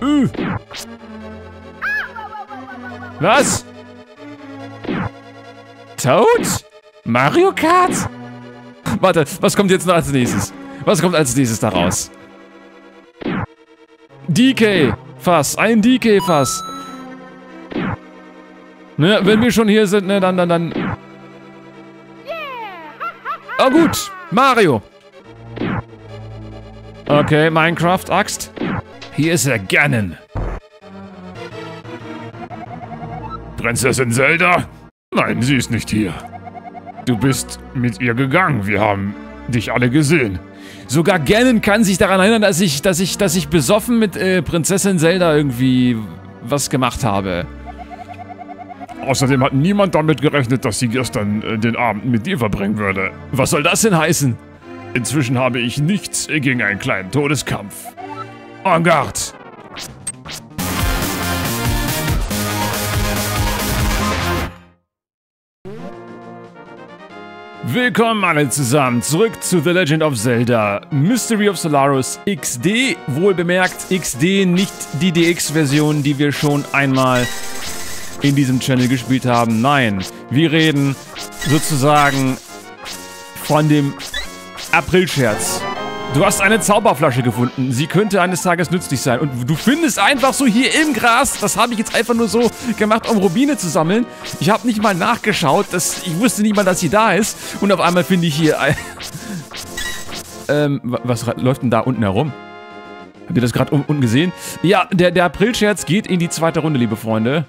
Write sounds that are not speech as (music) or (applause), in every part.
Äh. Was? Toad? Mario Kart? Warte, was kommt jetzt noch als nächstes? Was kommt als nächstes da raus? DK Fass, ein DK Fass. Ne, wenn wir schon hier sind, ne, dann, dann, dann. (laughs) Oh gut, Mario. Okay, Minecraft Axt. Hier ist er, Ganon. Prinzessin Zelda? Nein, sie ist nicht hier. Du bist mit ihr gegangen. Wir haben dich alle gesehen. Sogar Ganon kann sich daran erinnern, dass ich, dass ich, dass ich besoffen mit äh, Prinzessin Zelda irgendwie was gemacht habe. Außerdem hat niemand damit gerechnet, dass sie gestern äh, den Abend mit dir verbringen würde. Was soll das denn heißen? Inzwischen habe ich nichts gegen einen kleinen Todeskampf. En garde! Willkommen alle zusammen, zurück zu The Legend of Zelda Mystery of Solaris XD. Wohl bemerkt XD, nicht die DX-Version, die wir schon einmal in diesem Channel gespielt haben. Nein, wir reden sozusagen von dem Aprilscherz. Du hast eine Zauberflasche gefunden. Sie könnte eines Tages nützlich sein. Und du findest einfach so hier im Gras. Das habe ich jetzt einfach nur so gemacht, um Rubine zu sammeln. Ich habe nicht mal nachgeschaut. Das, ich wusste nicht mal, dass sie da ist. Und auf einmal finde ich hier (laughs) ähm, was läuft denn da unten herum? Habt ihr das gerade unten gesehen? Ja, der, der Aprilscherz geht in die zweite Runde, liebe Freunde.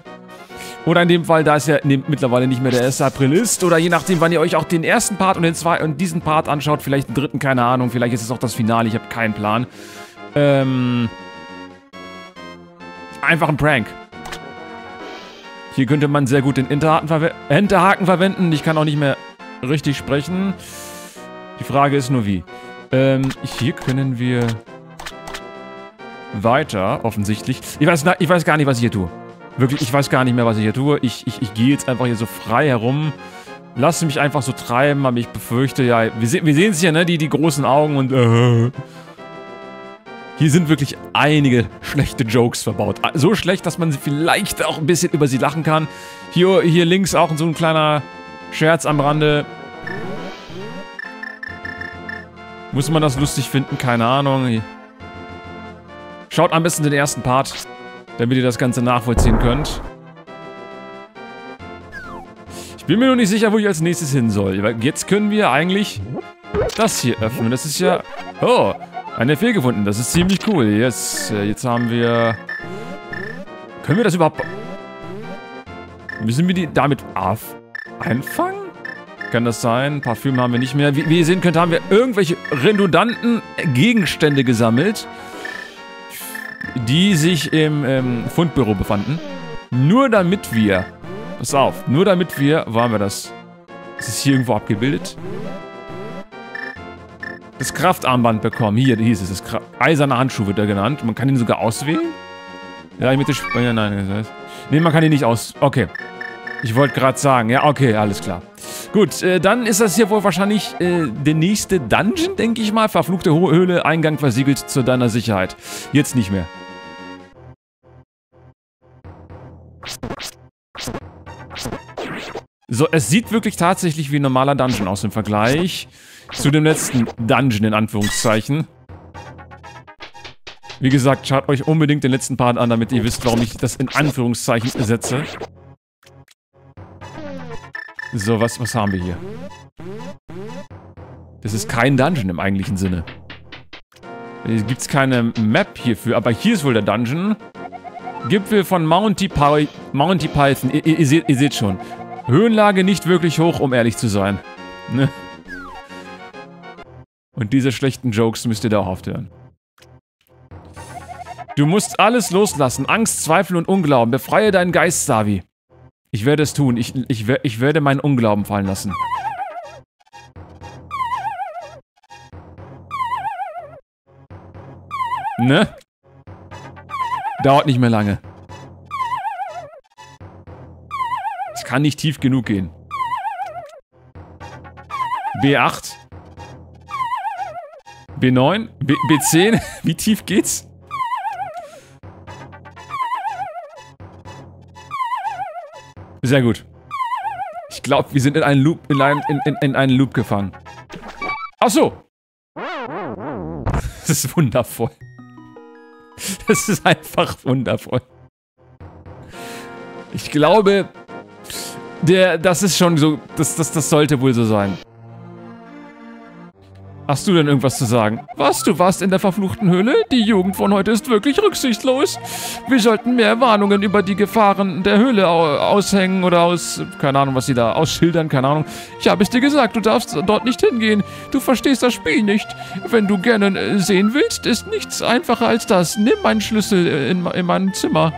Oder in dem Fall, da es ja mittlerweile nicht mehr der 1. April ist. Oder je nachdem, wann ihr euch auch den ersten Part und den zweiten und diesen Part anschaut. Vielleicht den dritten, keine Ahnung. Vielleicht ist es auch das Finale. Ich habe keinen Plan. Ähm. Einfach ein Prank. Hier könnte man sehr gut den Hinterhaken, verwe Hinterhaken verwenden. Ich kann auch nicht mehr richtig sprechen. Die Frage ist nur wie. Ähm, hier können wir weiter, offensichtlich. Ich weiß, ich weiß gar nicht, was ich hier tue. Wirklich, ich weiß gar nicht mehr, was ich hier tue. Ich, ich, ich gehe jetzt einfach hier so frei herum. Lasse mich einfach so treiben, aber ich befürchte, ja, wir, se wir sehen es hier, ne, die, die großen Augen und äh, Hier sind wirklich einige schlechte Jokes verbaut. So schlecht, dass man vielleicht auch ein bisschen über sie lachen kann. Hier, hier links auch so ein kleiner Scherz am Rande. Muss man das lustig finden? Keine Ahnung. Schaut am besten den ersten Part damit ihr das Ganze nachvollziehen könnt. Ich bin mir noch nicht sicher, wo ich als nächstes hin soll. Jetzt können wir eigentlich das hier öffnen. Das ist ja... Oh, eine Fee gefunden. Das ist ziemlich cool. Yes, äh, jetzt haben wir... Können wir das überhaupt... Müssen wir die damit einfangen? Kann das sein? Parfüm haben wir nicht mehr. Wie, wie ihr sehen könnt, haben wir irgendwelche redundanten Gegenstände gesammelt die sich im ähm, Fundbüro befanden. Nur damit wir, pass auf, nur damit wir, wo haben wir das? Ist es hier irgendwo abgebildet? Das Kraftarmband bekommen. Hier, hier ist es. Das Kra eiserne Handschuh wird er genannt. Man kann ihn sogar auswählen? Ja, der Sp ja, nein, das heißt. Nee, man kann ihn nicht aus... Okay. Ich wollte gerade sagen. Ja, okay, alles klar. Gut, äh, dann ist das hier wohl wahrscheinlich äh, der nächste Dungeon, denke ich mal. Verfluchte Höhle, Eingang versiegelt zu deiner Sicherheit. Jetzt nicht mehr. So, es sieht wirklich tatsächlich wie ein normaler Dungeon aus im Vergleich zu dem letzten Dungeon in Anführungszeichen. Wie gesagt, schaut euch unbedingt den letzten Part an, damit ihr wisst, warum ich das in Anführungszeichen setze. So, was, was haben wir hier? Das ist kein Dungeon im eigentlichen Sinne. Hier gibt es keine Map hierfür, aber hier ist wohl der Dungeon. Gipfel von Mounty, Py Mounty Python. Ihr, ihr, seht, ihr seht schon. Höhenlage nicht wirklich hoch, um ehrlich zu sein. Ne? Und diese schlechten Jokes müsst ihr da auch aufhören. Du musst alles loslassen. Angst, Zweifel und Unglauben. Befreie deinen Geist, Savi. Ich werde es tun. Ich, ich, ich werde meinen Unglauben fallen lassen. Ne? Dauert nicht mehr lange. Es kann nicht tief genug gehen. B8. B9. B B10. (laughs) Wie tief geht's? Sehr gut. Ich glaube, wir sind in einen Loop, in einen, in, in, in einen Loop gefangen. Ach so. Das ist wundervoll. Das ist einfach wundervoll. Ich glaube, der, das ist schon so, das, das, das sollte wohl so sein. Hast du denn irgendwas zu sagen? Was, du warst in der verfluchten Höhle? Die Jugend von heute ist wirklich rücksichtslos. Wir sollten mehr Warnungen über die Gefahren der Höhle aushängen oder aus... Keine Ahnung, was sie da ausschildern, keine Ahnung. Ich habe es dir gesagt, du darfst dort nicht hingehen. Du verstehst das Spiel nicht. Wenn du gerne äh, sehen willst, ist nichts einfacher als das. Nimm meinen Schlüssel äh, in, in meinem Zimmer.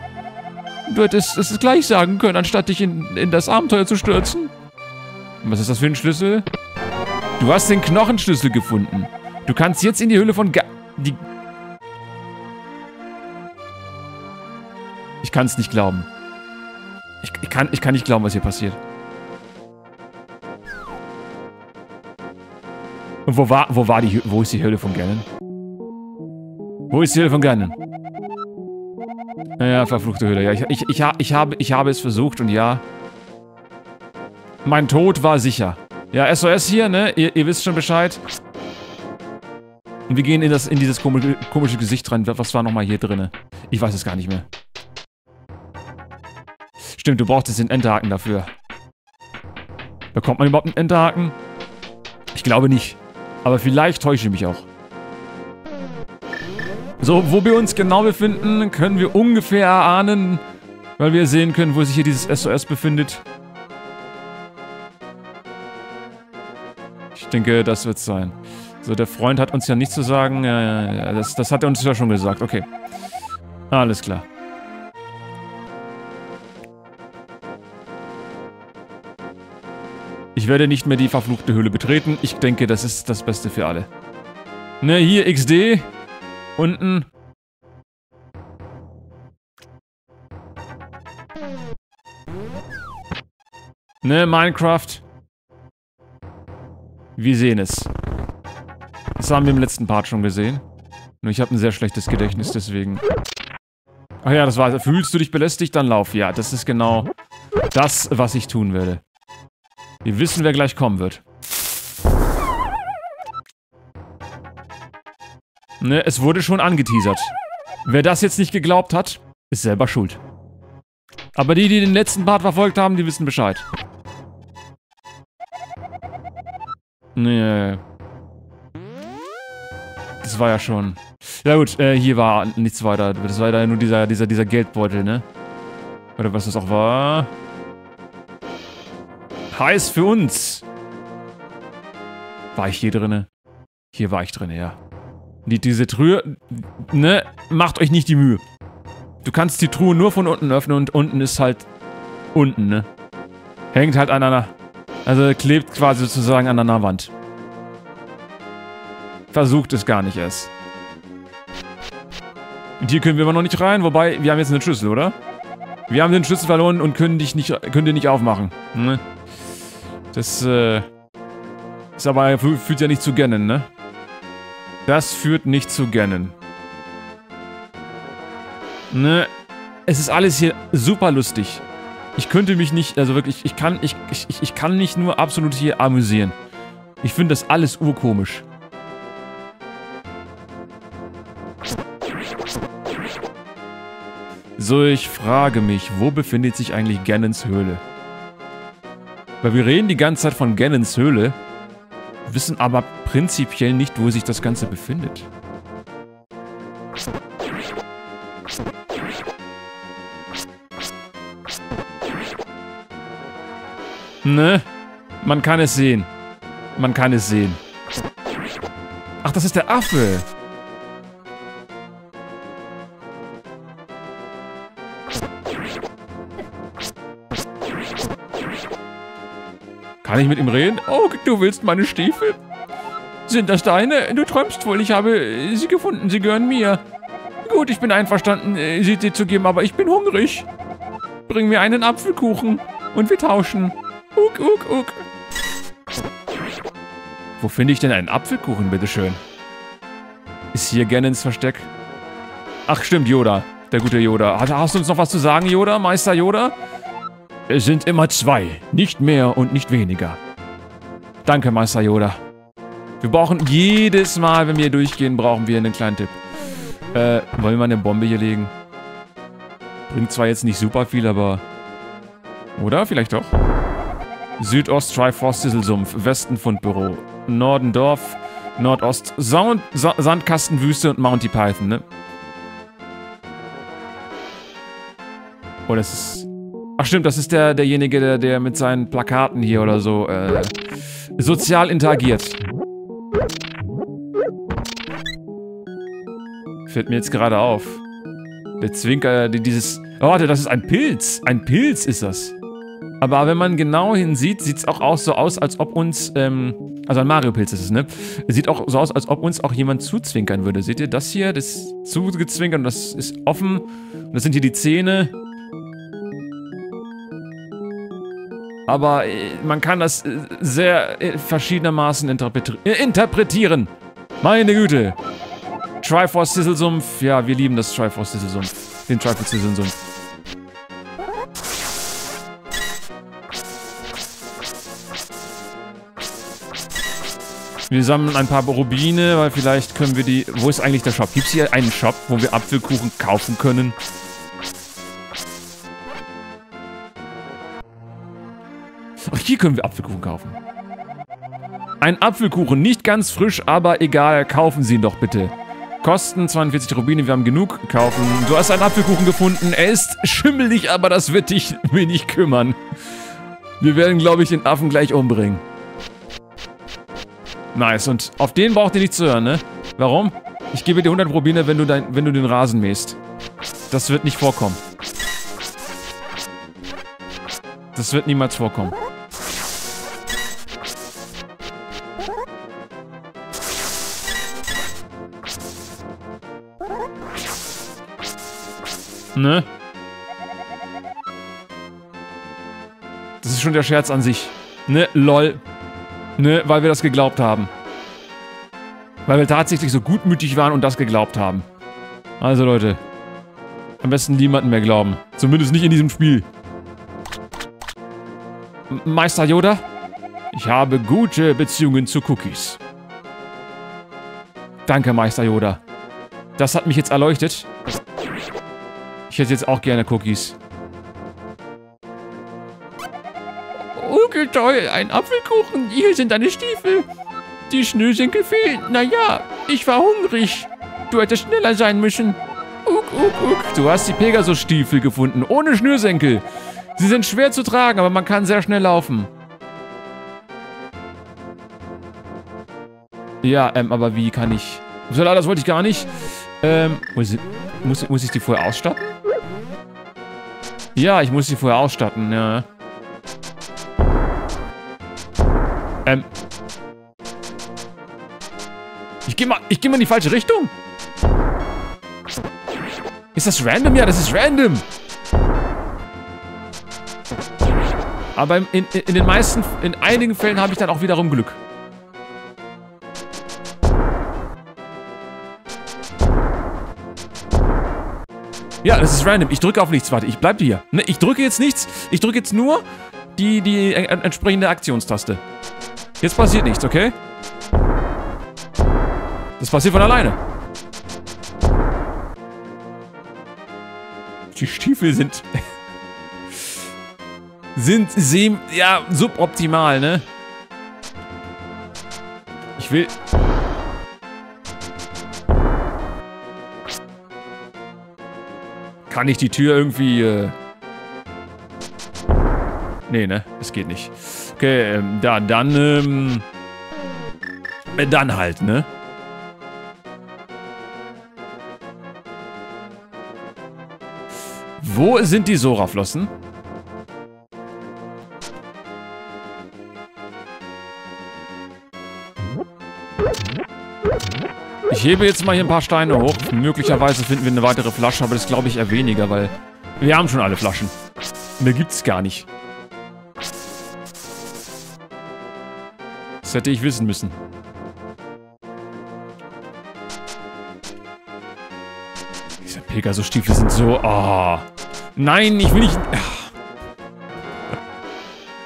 Du hättest es gleich sagen können, anstatt dich in, in das Abenteuer zu stürzen. Was ist das für ein Schlüssel? Du hast den Knochenschlüssel gefunden. Du kannst jetzt in die Höhle von Ga... Die... Ich kann es nicht glauben. Ich, ich, kann, ich kann nicht glauben, was hier passiert. Und wo war, wo war die, wo ist die Höhle von Ganon? Wo ist die Höhle von Ganon? Ja, verfluchte Höhle. Ja, ich, ich, ich, ich, habe, ich habe es versucht und ja. Mein Tod war sicher. Ja, SOS hier, ne? Ihr, ihr wisst schon Bescheid. Und wir gehen in, das, in dieses komische, komische Gesicht rein. Was war nochmal hier drinne? Ich weiß es gar nicht mehr. Stimmt, du brauchtest den Enterhaken dafür. Bekommt man überhaupt einen Enterhaken? Ich glaube nicht. Aber vielleicht täusche ich mich auch. So, wo wir uns genau befinden, können wir ungefähr erahnen, weil wir sehen können, wo sich hier dieses SOS befindet. Denke, das wird sein. So, der Freund hat uns ja nichts zu sagen. Ja. Das, das hat er uns ja schon gesagt. Okay. Alles klar. Ich werde nicht mehr die verfluchte Höhle betreten. Ich denke, das ist das Beste für alle. Ne, hier XD. Unten. Ne, Minecraft. Wir sehen es. Das haben wir im letzten Part schon gesehen. Nur ich habe ein sehr schlechtes Gedächtnis, deswegen... Ach ja, das war... Fühlst du dich belästigt? Dann lauf. Ja, das ist genau das, was ich tun werde. Wir wissen, wer gleich kommen wird. Ne, es wurde schon angeteasert. Wer das jetzt nicht geglaubt hat, ist selber schuld. Aber die, die den letzten Part verfolgt haben, die wissen Bescheid. Nee. Das war ja schon... Ja gut, äh, hier war nichts weiter. Das war ja nur dieser, dieser, dieser Geldbeutel, ne? Oder was das auch war. Heiß für uns. War ich hier drinne? Hier war ich drinne, ja. Die, diese Truhe, ne? Macht euch nicht die Mühe. Du kannst die Truhe nur von unten öffnen und unten ist halt unten, ne? Hängt halt an einer also klebt quasi sozusagen an einer Wand. Versucht es gar nicht erst. Und hier können wir immer noch nicht rein, wobei, wir haben jetzt einen Schlüssel, oder? Wir haben den Schlüssel verloren und können dich nicht, können den nicht aufmachen. Ne? Das, äh... Ist aber, führt ja nicht zu Ganon, ne? Das führt nicht zu Ganon. Ne? Es ist alles hier super lustig. Ich könnte mich nicht, also wirklich, ich kann, ich, ich, ich kann mich nur absolut hier amüsieren. Ich finde das alles urkomisch. So, ich frage mich, wo befindet sich eigentlich Ganons Höhle? Weil wir reden die ganze Zeit von Ganons Höhle, wissen aber prinzipiell nicht, wo sich das Ganze befindet. Ne? Man kann es sehen. Man kann es sehen. Ach, das ist der Affe. Kann ich mit ihm reden? Oh, du willst meine Stiefel? Sind das deine? Du träumst wohl. Ich habe sie gefunden. Sie gehören mir. Gut, ich bin einverstanden, sie dir zu geben, aber ich bin hungrig. Bring mir einen Apfelkuchen und wir tauschen. Uk, uk, uk. Wo finde ich denn einen Apfelkuchen, bitteschön? Ist hier gerne ins Versteck? Ach, stimmt, Yoda. Der gute Yoda. Hast du uns noch was zu sagen, Yoda? Meister Yoda? Es sind immer zwei, nicht mehr und nicht weniger. Danke, Meister Yoda. Wir brauchen jedes Mal, wenn wir durchgehen, brauchen wir einen kleinen Tipp. Äh, wollen wir eine Bombe hier legen? Bringt zwar jetzt nicht super viel, aber... Oder? Vielleicht doch. Südost Triforce-Sisselsumpf, Westen Fundbüro, Norden Dorf, Nordost Sound, Sa Sandkastenwüste und Mounty Python, ne? Oh, das ist... Ach stimmt, das ist der derjenige, der, der mit seinen Plakaten hier oder so äh, sozial interagiert. Fällt mir jetzt gerade auf. Der Zwinker, dieses... Oh, warte, das ist ein Pilz. Ein Pilz ist das. Aber wenn man genau hinsieht, sieht es auch, auch so aus, als ob uns, ähm, also ein Mario-Pilz ist es, ne? Sieht auch so aus, als ob uns auch jemand zuzwinkern würde. Seht ihr das hier? Das ist zugezwinkert und das ist offen. Und das sind hier die Zähne. Aber äh, man kann das äh, sehr äh, verschiedenermaßen interpreti äh, interpretieren. Meine Güte. Triforce Sisselsumpf. Ja, wir lieben das Triforce Sisselsumpf. Den Triforce Sisselsumpf. Wir sammeln ein paar Rubine, weil vielleicht können wir die... Wo ist eigentlich der Shop? Gibt es hier einen Shop, wo wir Apfelkuchen kaufen können? Ach, hier können wir Apfelkuchen kaufen. Ein Apfelkuchen, nicht ganz frisch, aber egal, kaufen Sie ihn doch bitte. Kosten 42 Rubine, wir haben genug. Kaufen. Du hast einen Apfelkuchen gefunden. Er ist schimmelig, aber das wird dich wenig kümmern. Wir werden, glaube ich, den Affen gleich umbringen. Nice. Und auf den braucht ihr nicht zu hören, ne? Warum? Ich gebe dir 100 Rubine, wenn du, dein, wenn du den Rasen mähst. Das wird nicht vorkommen. Das wird niemals vorkommen. Ne? Das ist schon der Scherz an sich. Ne, lol. Ne, weil wir das geglaubt haben. Weil wir tatsächlich so gutmütig waren und das geglaubt haben. Also Leute. Am besten niemanden mehr glauben. Zumindest nicht in diesem Spiel. M Meister Yoda? Ich habe gute Beziehungen zu Cookies. Danke, Meister Yoda. Das hat mich jetzt erleuchtet. Ich hätte jetzt auch gerne Cookies. Onkel toll, ein Apfelkuchen. Hier sind deine Stiefel. Die Schnürsenkel fehlen. Naja, ich war hungrig. Du hättest schneller sein müssen. Uk, uk, uk. Du hast die Pegasus-Stiefel gefunden, ohne Schnürsenkel. Sie sind schwer zu tragen, aber man kann sehr schnell laufen. Ja, ähm, aber wie kann ich... Das wollte ich gar nicht. Ähm, muss muss, muss ich die vorher ausstatten? Ja, ich muss sie vorher ausstatten, ja. Ähm. Ich geh mal, ich geh mal in die falsche Richtung. Ist das random? Ja, das ist random. Aber in, in, in den meisten, in einigen Fällen habe ich dann auch wiederum Glück. Ja, das ist random. Ich drücke auf nichts. Warte, ich bleibe hier. Ne, ich drücke jetzt nichts. Ich drücke jetzt nur die, die äh, entsprechende Aktionstaste. Jetzt passiert nichts, okay? Das passiert von alleine. Die Stiefel sind... (laughs) sind sie... Ja, suboptimal, ne? Ich will... Kann ich die Tür irgendwie... Äh nee, ne? Es geht nicht. Okay, ähm, da, dann, ähm... Äh, dann halt, ne? Wo sind die Sora-Flossen? Ich hebe jetzt mal hier ein paar Steine hoch. Möglicherweise finden wir eine weitere Flasche, aber das glaube ich eher weniger, weil wir haben schon alle Flaschen. Mehr gibt's gar nicht. Hätte ich wissen müssen. Diese Pegasus-Stiefel sind so... Oh. Nein, ich will nicht...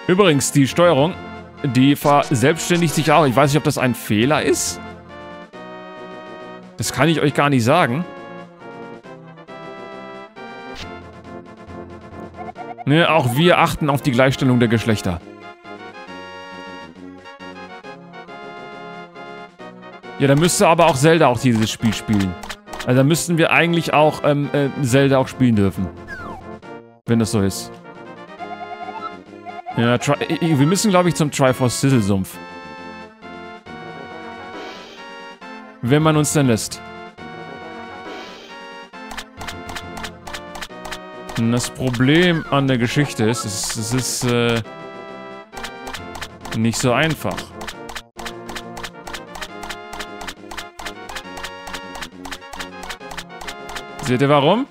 Übrigens, die Steuerung, die verselbstständigt sich auch. Ich weiß nicht, ob das ein Fehler ist. Das kann ich euch gar nicht sagen. Ne, auch wir achten auf die Gleichstellung der Geschlechter. Ja, dann müsste aber auch Zelda auch dieses Spiel spielen. Also da müssten wir eigentlich auch ähm, äh, Zelda auch spielen dürfen. Wenn das so ist. Ja, try, wir müssen, glaube ich, zum Triforce Sizzle-Sumpf. Wenn man uns denn lässt. Und das Problem an der Geschichte ist, es, es ist äh, nicht so einfach. Seht ihr warum?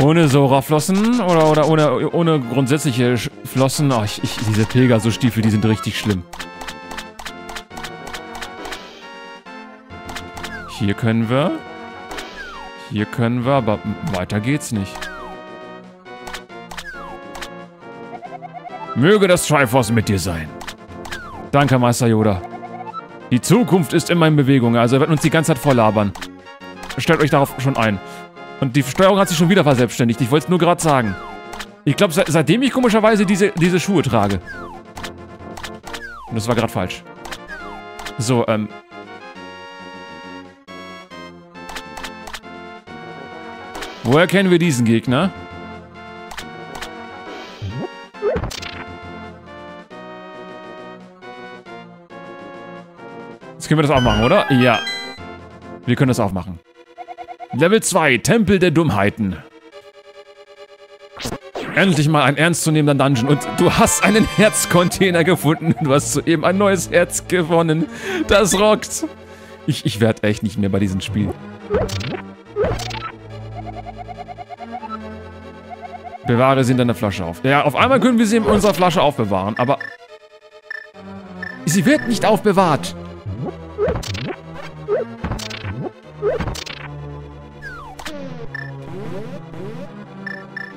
Ohne Sora-Flossen oder, oder ohne, ohne grundsätzliche Flossen. Ach, ich, ich, diese Pegasus-Stiefel, die sind richtig schlimm. Hier können wir. Hier können wir, aber weiter geht's nicht. Möge das Triforce mit dir sein. Danke, Meister Yoda. Die Zukunft ist immer in Bewegung, also er wird uns die ganze Zeit voll labern. Stellt euch darauf schon ein. Und die Steuerung hat sich schon wieder verselbstständigt. Ich wollte es nur gerade sagen. Ich glaube, seit, seitdem ich komischerweise diese, diese Schuhe trage. Und das war gerade falsch. So, ähm. Woher kennen wir diesen Gegner? Jetzt können wir das auch machen, oder? Ja. Wir können das auch machen. Level 2, Tempel der Dummheiten. Endlich mal ein ernstzunehmender Dungeon und du hast einen (laughs) Herzcontainer gefunden. Du hast soeben ein neues Herz gewonnen. Das rockt. Ich, ich werde echt nicht mehr bei diesem Spiel. Bewahre sie in deiner Flasche auf. Ja, auf einmal können wir sie in unserer Flasche aufbewahren, aber... Sie wird nicht aufbewahrt.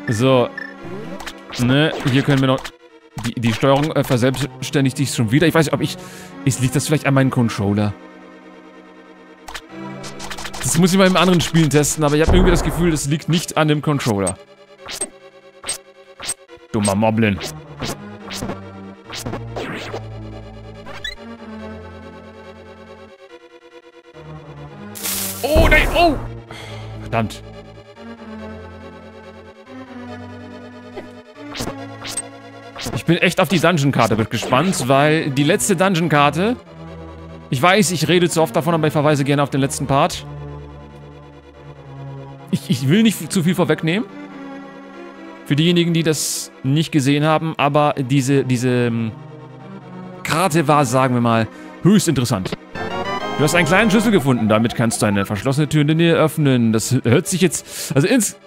So. Ne, hier können wir noch... Die, die Steuerung äh, verselbstständigt sich schon wieder. Ich weiß nicht, ob ich... Ist, liegt das vielleicht an meinem Controller? Das muss ich mal im anderen Spielen testen, aber ich habe irgendwie das Gefühl, das liegt nicht an dem Controller. Dummer Moblin. Oh, nein, oh! Verdammt. Ich bin echt auf die Dungeon-Karte gespannt, weil die letzte Dungeon-Karte... Ich weiß, ich rede zu oft davon, aber ich verweise gerne auf den letzten Part. Ich, ich will nicht zu viel vorwegnehmen. Für diejenigen, die das nicht gesehen haben, aber diese, diese ähm, Karte war, sagen wir mal, höchst interessant. Du hast einen kleinen Schlüssel gefunden. Damit kannst du eine verschlossene Tür in der Nähe öffnen. Das hört sich jetzt... Also ins...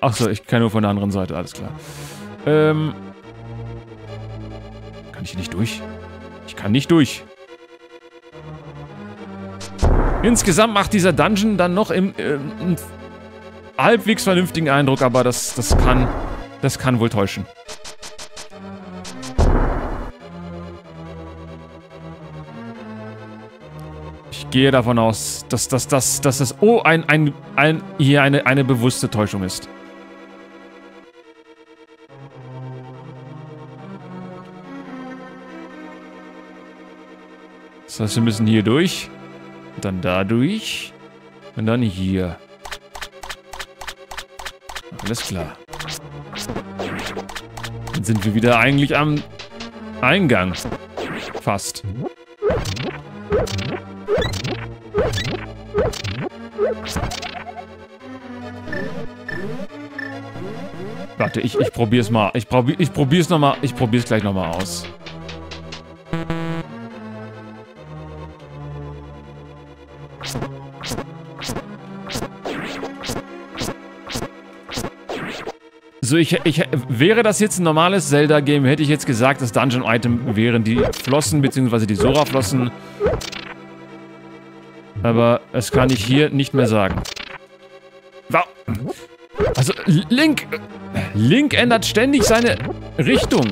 Achso, ich kann nur von der anderen Seite. Alles klar. Ähm... Kann ich hier nicht durch? Ich kann nicht durch. Insgesamt macht dieser Dungeon dann noch im, äh, einen halbwegs vernünftigen Eindruck, aber das, das kann, das kann wohl täuschen. Ich gehe davon aus, dass, dass, dass, dass das oh, ein, ein, ein, hier eine, eine bewusste Täuschung ist. Das heißt, wir müssen hier durch. Dann da durch. Und dann hier. Alles klar. Dann sind wir wieder eigentlich am Eingang. Fast. Warte, ich, ich probier's mal. Ich, probier, ich probier's nochmal. Ich probier's gleich nochmal aus. So, ich, ich, wäre das jetzt ein normales Zelda-Game, hätte ich jetzt gesagt, das Dungeon-Item wären die Flossen, beziehungsweise die Sora-Flossen. Aber das kann ich hier nicht mehr sagen. Also, Link... Link ändert ständig seine Richtung.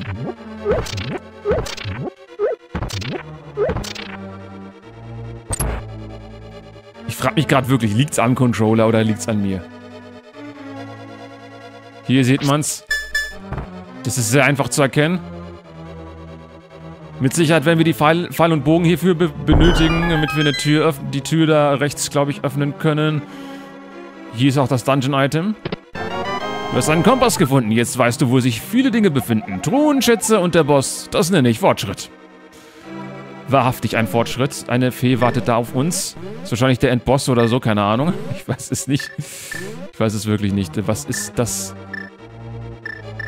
Ich frage mich gerade wirklich, liegt's am Controller oder liegt's an mir? Hier sieht man's. Das ist sehr einfach zu erkennen. Mit Sicherheit werden wir die Pfeil, Pfeil und Bogen hierfür be benötigen, damit wir eine Tür die Tür da rechts, glaube ich, öffnen können. Hier ist auch das Dungeon-Item. Du hast einen Kompass gefunden. Jetzt weißt du, wo sich viele Dinge befinden. Truhen, Schätze und der Boss. Das nenne ich Fortschritt. Wahrhaftig ein Fortschritt. Eine Fee wartet da auf uns. Ist wahrscheinlich der Endboss oder so, keine Ahnung. Ich weiß es nicht. Ich weiß es wirklich nicht. Was ist das?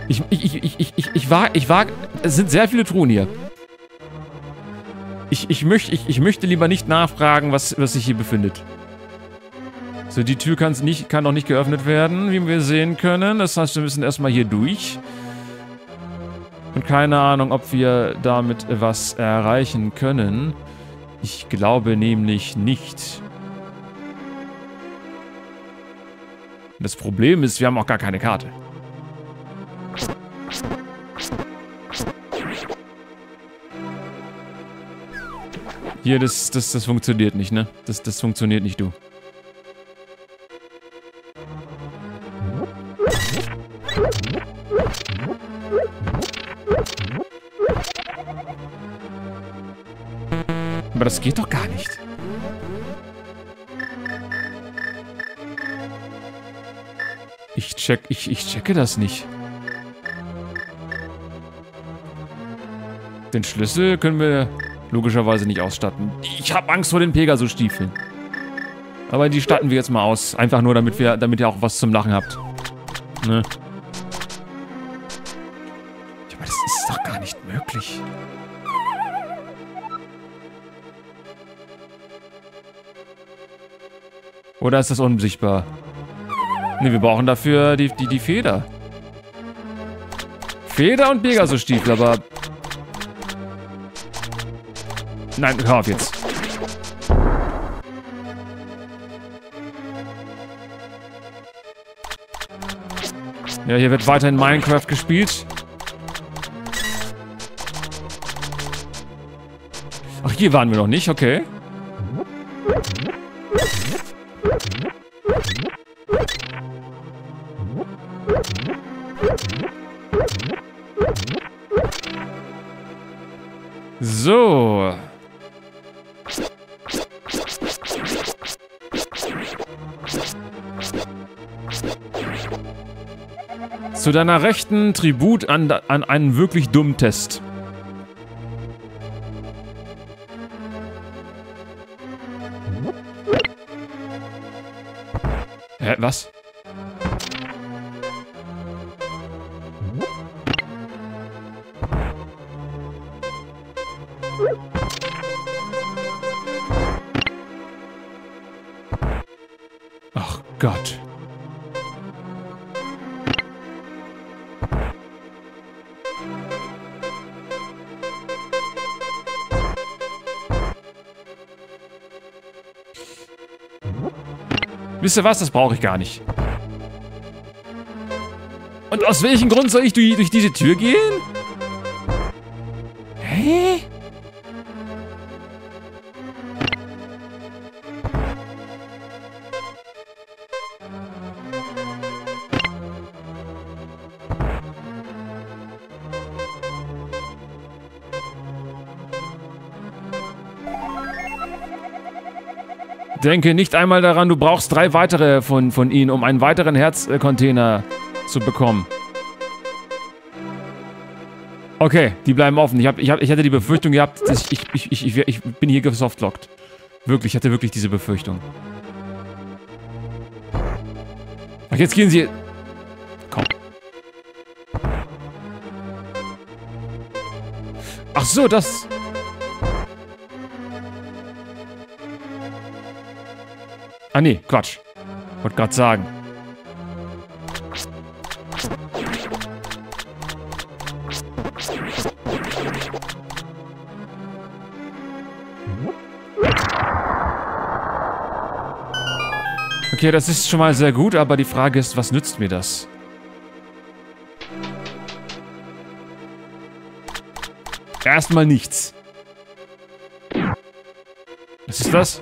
Ich, ich, ich, ich, ich, ich, war, ich war, es sind sehr viele Truhen hier. Ich, ich, möcht, ich, ich möchte lieber nicht nachfragen, was, was sich hier befindet. So, die Tür nicht, kann noch nicht geöffnet werden, wie wir sehen können. Das heißt, wir müssen erstmal hier durch. Und keine Ahnung, ob wir damit was erreichen können. Ich glaube nämlich nicht. Das Problem ist, wir haben auch gar keine Karte. Hier, das, das, das funktioniert nicht, ne? Das, das funktioniert nicht, du. Aber das geht doch gar nicht. Ich check, ich, ich checke das nicht. Den Schlüssel können wir logischerweise nicht ausstatten. Ich habe Angst vor den Pegasus-Stiefeln. Aber die statten wir jetzt mal aus. Einfach nur, damit wir, damit ihr auch was zum Lachen habt. Ne? Aber das ist doch gar nicht möglich. Oder ist das unsichtbar? Ne, wir brauchen dafür die, die, die Feder. Feder und Pegasus-Stiefel, aber Nein, hör auf jetzt. Ja, hier wird weiterhin Minecraft gespielt. Ach, hier waren wir noch nicht, okay. So. Zu deiner Rechten Tribut an, an einen wirklich dummen Test. Hä, was? Ach Gott. Wisst ihr was? Das brauche ich gar nicht. Und aus welchem Grund soll ich durch, durch diese Tür gehen? Hä? Denke nicht einmal daran, du brauchst drei weitere von, von ihnen, um einen weiteren Herzcontainer zu bekommen. Okay, die bleiben offen. Ich, hab, ich, hab, ich hatte die Befürchtung gehabt, dass ich, ich, ich, ich, ich bin hier gesoftlockt. Wirklich, ich hatte wirklich diese Befürchtung. Ach, jetzt gehen sie... Komm. Ach so, das... Ah nee, Quatsch. Wollte gerade sagen. Okay, das ist schon mal sehr gut, aber die Frage ist, was nützt mir das? Erstmal nichts. Was ist das?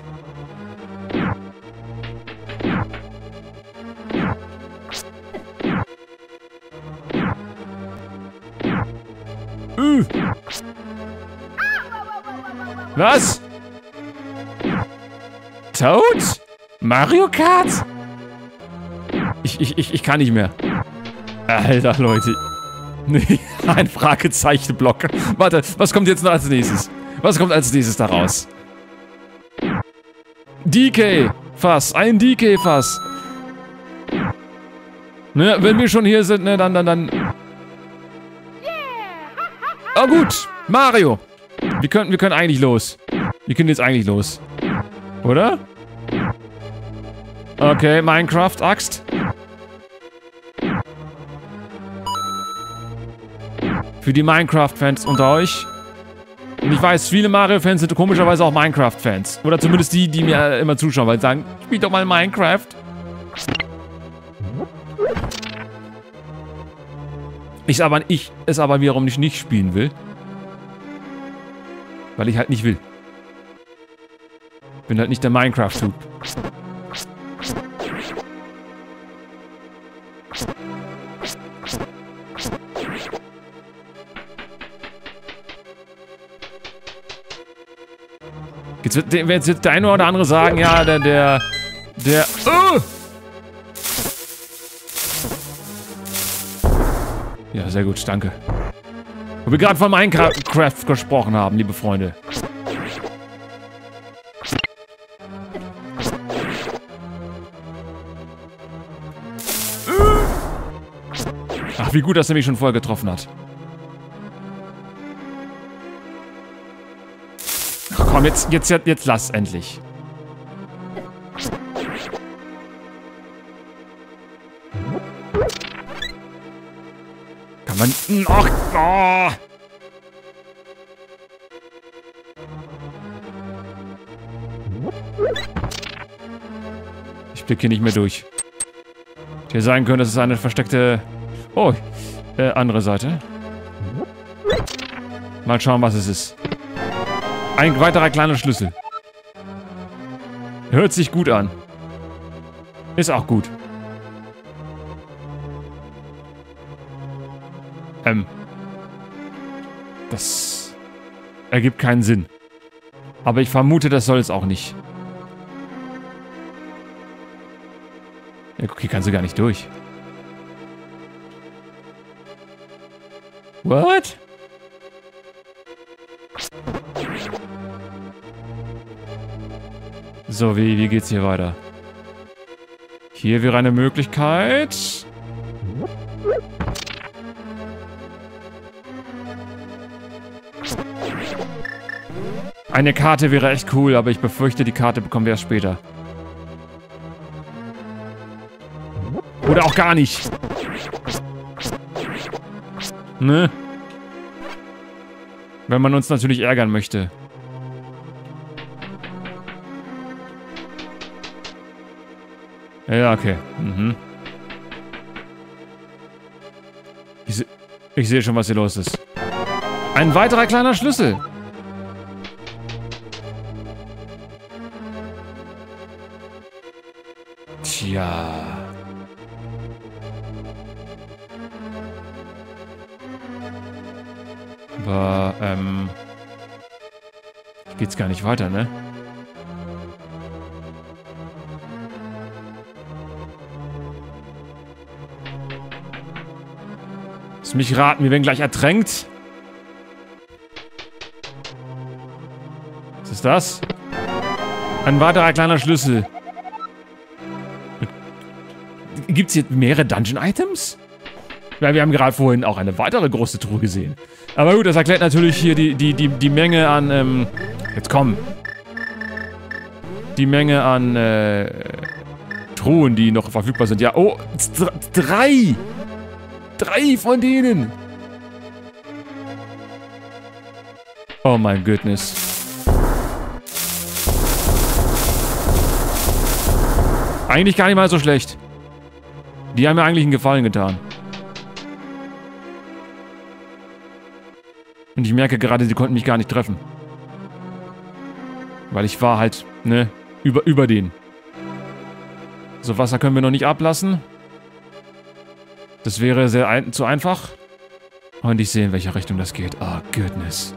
Was? Toad? Mario Kart? Ich, ich, ich, ich kann nicht mehr. Alter, Leute. (laughs) Nee, ein Fragezeichenblock. Warte, was kommt jetzt noch als nächstes? Was kommt als nächstes da raus? DK-Fass. Ein DK-Fass. Ne, wenn wir schon hier sind, ne, dann, dann, dann... (laughs) Oh gut, Mario. Wir können, wir können eigentlich los. Wir können jetzt eigentlich los. Oder? Okay, Minecraft-Axt. Für die Minecraft-Fans unter euch. Und ich weiß, viele Mario-Fans sind komischerweise auch Minecraft-Fans. Oder zumindest die, die mir immer zuschauen, weil sie sagen, spiel doch mal Minecraft. Ich aber, ich es aber wiederum nicht, nicht spielen will. Weil ich halt nicht will. Bin halt nicht der Minecraft-Typ. Jetzt wird, jetzt wird der eine oder andere sagen, ja, der, der, der, oh! Ja, sehr gut, danke. Wir gerade von Minecraft gesprochen haben, liebe Freunde. Ach, wie gut, dass er mich schon vorher getroffen hat. Ach, komm, jetzt, jetzt, jetzt, jetzt lass endlich. Man... Ach, oh. Ich blicke hier nicht mehr durch. Hier sein könnte, dass es eine versteckte... Oh, äh, andere Seite. Mal schauen, was es ist. Ein weiterer kleiner Schlüssel. Hört sich gut an. Ist auch gut. Ähm. Das ergibt keinen Sinn. Aber ich vermute, das soll es auch nicht. Ja, guck, hier kannst du gar nicht durch. What? So, wie, wie geht's hier weiter? Hier wäre eine Möglichkeit. Eine Karte wäre echt cool, aber ich befürchte, die Karte bekommen wir erst später. Oder auch gar nicht. Ne? Wenn man uns natürlich ärgern möchte. Ja, okay. Mhm. Ich, se ich sehe schon, was hier los ist. Ein weiterer kleiner Schlüssel. Tja. Aber, ähm... Geht's gar nicht weiter, ne? Lass mich raten, wir werden gleich ertränkt. Was ist das? Ein weiterer kleiner Schlüssel. Gibt es hier mehrere Dungeon-Items? Ja, wir haben gerade vorhin auch eine weitere große Truhe gesehen. Aber gut, das erklärt natürlich hier die, die, die, die Menge an, ähm, Jetzt komm. Die Menge an, äh, Truhen, die noch verfügbar sind. Ja, oh, drei! Drei von denen! Oh mein Goodness. Eigentlich gar nicht mal so schlecht. Die haben mir eigentlich einen Gefallen getan. Und ich merke gerade, sie konnten mich gar nicht treffen. Weil ich war halt, ne, über, über den. So, Wasser können wir noch nicht ablassen. Das wäre sehr ein zu einfach. Und ich sehe, in welche Richtung das geht. Oh, goodness.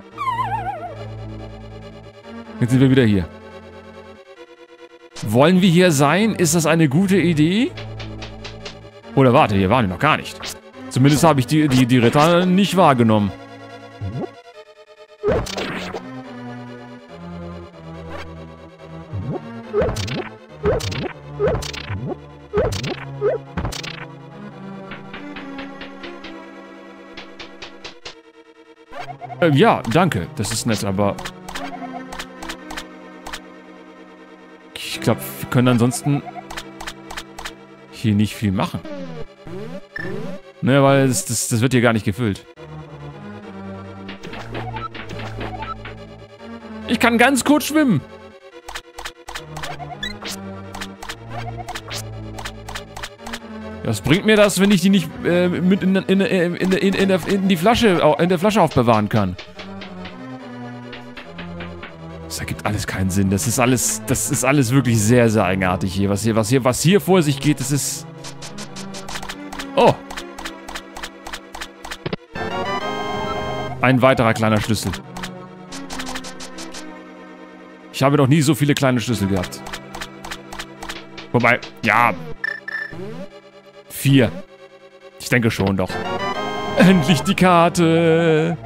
Jetzt sind wir wieder hier. Wollen wir hier sein? Ist das eine gute Idee? Oder warte, hier waren wir noch gar nicht. Zumindest habe ich die, die, die Ritter nicht wahrgenommen. Äh, ja, danke. Das ist nett, aber... Ich glaube, wir können ansonsten hier nicht viel machen. Ne, weil das, das, das wird hier gar nicht gefüllt. Ich kann ganz kurz schwimmen. Was bringt mir das, wenn ich die nicht äh, mit in, in, in, in, der, in die Flasche, in der Flasche aufbewahren kann? Das ergibt alles keinen Sinn. Das ist alles, das ist alles wirklich sehr, sehr eigenartig hier. Was hier, was hier, was hier vor sich geht, das ist... Oh! Ein weiterer kleiner Schlüssel. Ich habe noch nie so viele kleine Schlüssel gehabt. Wobei, ja, Vier. Ich denke schon doch. Endlich die Karte.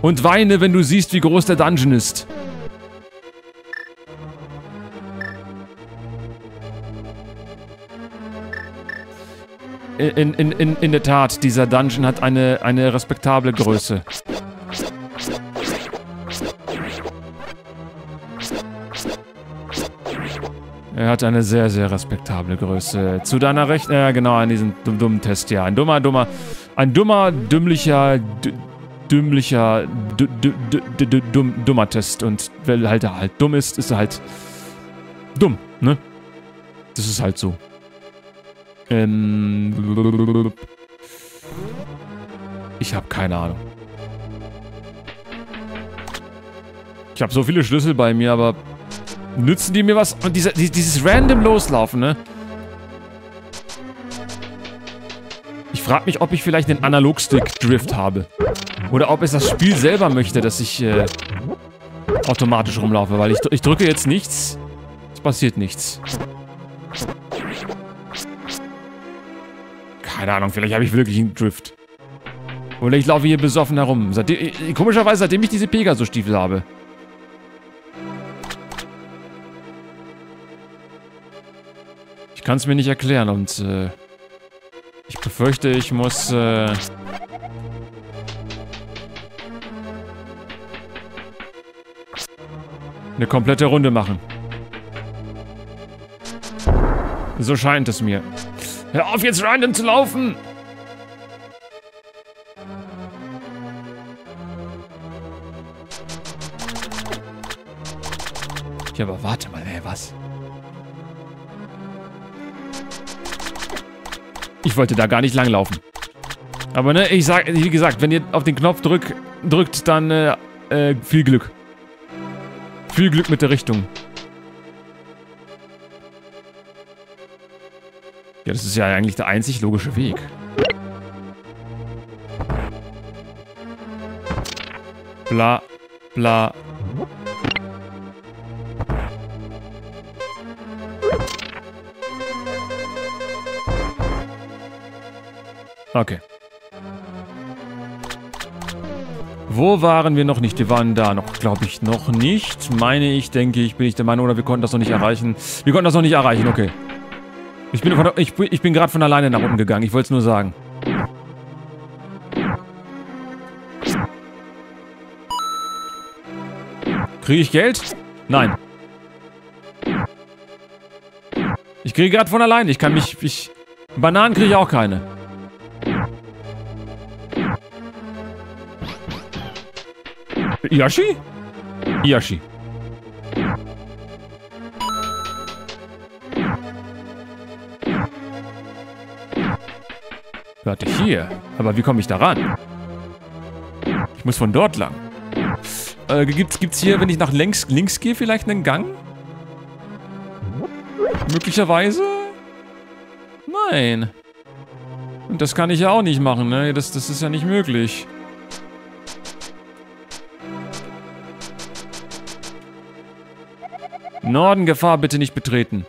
Und weine, wenn du siehst, wie groß der Dungeon ist. In, in, in, in der Tat, dieser Dungeon hat eine, eine respektable Größe. Er hat eine sehr, sehr respektable Größe. Zu deiner Rechten, ja genau, an diesem dummen Test, ja. Ein dummer, dummer, ein dummer, dümmlicher, dümmlicher, dummer Test. Und weil halt er halt dumm ist, ist er halt dumm, ne? Das ist halt so. Ähm... Ich habe keine Ahnung. Ich habe so viele Schlüssel bei mir, aber Nützen die mir was? Und dieser, dieses random Loslaufen, ne? Ich frage mich, ob ich vielleicht den Analogstick-Drift habe. Oder ob es das Spiel selber möchte, dass ich äh, automatisch rumlaufe. Weil ich, ich drücke jetzt nichts. Es passiert nichts. Keine Ahnung, vielleicht habe ich wirklich einen Drift. Oder ich laufe hier besoffen herum. Seitdem, äh, komischerweise, seitdem ich diese Pegasus-Stiefel habe. Ich kann es mir nicht erklären und äh, ich befürchte, ich muss äh, eine komplette Runde machen. So scheint es mir. Hör auf, jetzt random zu laufen! Ja, aber warte mal, ey, was? Ich wollte da gar nicht langlaufen. Aber ne, ich sag, wie gesagt, wenn ihr auf den Knopf drück, drückt, dann äh, äh, viel Glück. Viel Glück mit der Richtung. Ja, das ist ja eigentlich der einzig logische Weg. Bla, bla, Okay. Wo waren wir noch nicht? Wir waren da noch, glaube ich, noch nicht. Meine ich, denke ich, bin ich der Meinung, oder wir konnten das noch nicht erreichen. Wir konnten das noch nicht erreichen, okay. Ich bin, ich, ich bin gerade von alleine nach unten gegangen, ich wollte es nur sagen. Kriege ich Geld? Nein. Ich kriege gerade von alleine, ich kann mich... Ich, Bananen kriege ich auch keine. Yoshi? Yoshi. Warte, hier. Aber wie komme ich da ran? Ich muss von dort lang. Äh, gibt's, gibt's hier, wenn ich nach links, links gehe, vielleicht einen Gang? Möglicherweise? Nein. Und das kann ich ja auch nicht machen, ne? Das, das ist ja nicht möglich. Norden Gefahr bitte nicht betreten.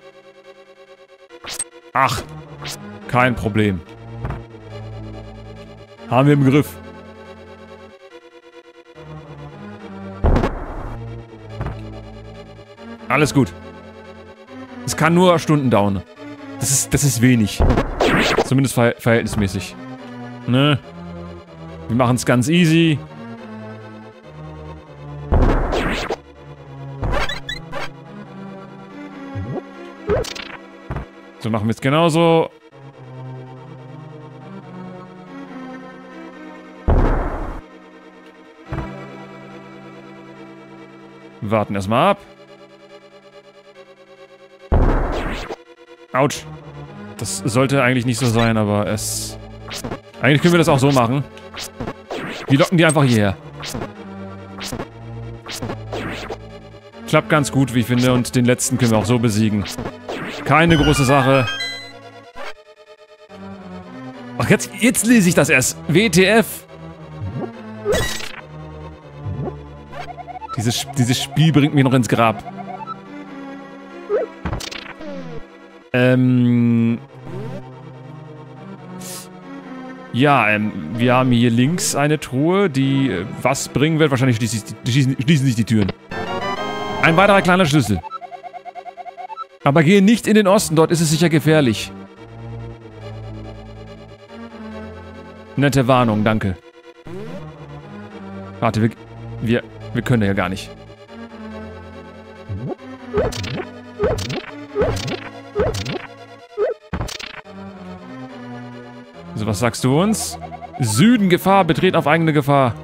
Ach, kein Problem. Haben wir im Griff. Alles gut. Es kann nur Stunden dauern. Das ist, das ist wenig. Zumindest ver verhältnismäßig. Ne? Wir machen es ganz easy. So machen wir es genauso. Warten erstmal ab. Autsch. Das sollte eigentlich nicht so sein, aber es... Eigentlich können wir das auch so machen. Wir locken die einfach hierher. Klappt ganz gut, wie ich finde, und den letzten können wir auch so besiegen. Keine große Sache. Ach, jetzt, jetzt lese ich das erst. WTF. Dieses, dieses Spiel bringt mich noch ins Grab. Ähm... Ja, ähm, wir haben hier links eine Truhe, die äh, was bringen wird. Wahrscheinlich schließen, schließen, schließen sich die Türen. Ein weiterer kleiner Schlüssel. Aber gehe nicht in den Osten, dort ist es sicher gefährlich. Nette Warnung, danke. Warte, wir, wir, wir können ja gar nicht. So, was sagst du uns? Süden Gefahr, betreten auf eigene Gefahr.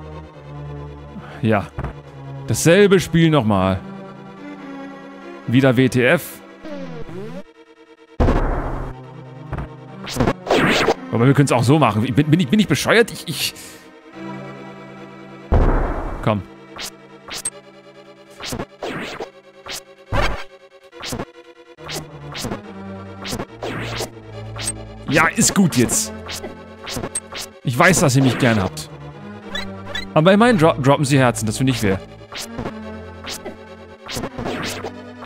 Ja. Dasselbe Spiel nochmal. Wieder WTF. Aber wir können es auch so machen. Bin, bin, ich, bin ich bescheuert? Ich, ich... Komm. Ja, ist gut jetzt. Ich weiß, dass ihr mich gern habt. Aber immerhin dro droppen sie Herzen, das finde ich fair.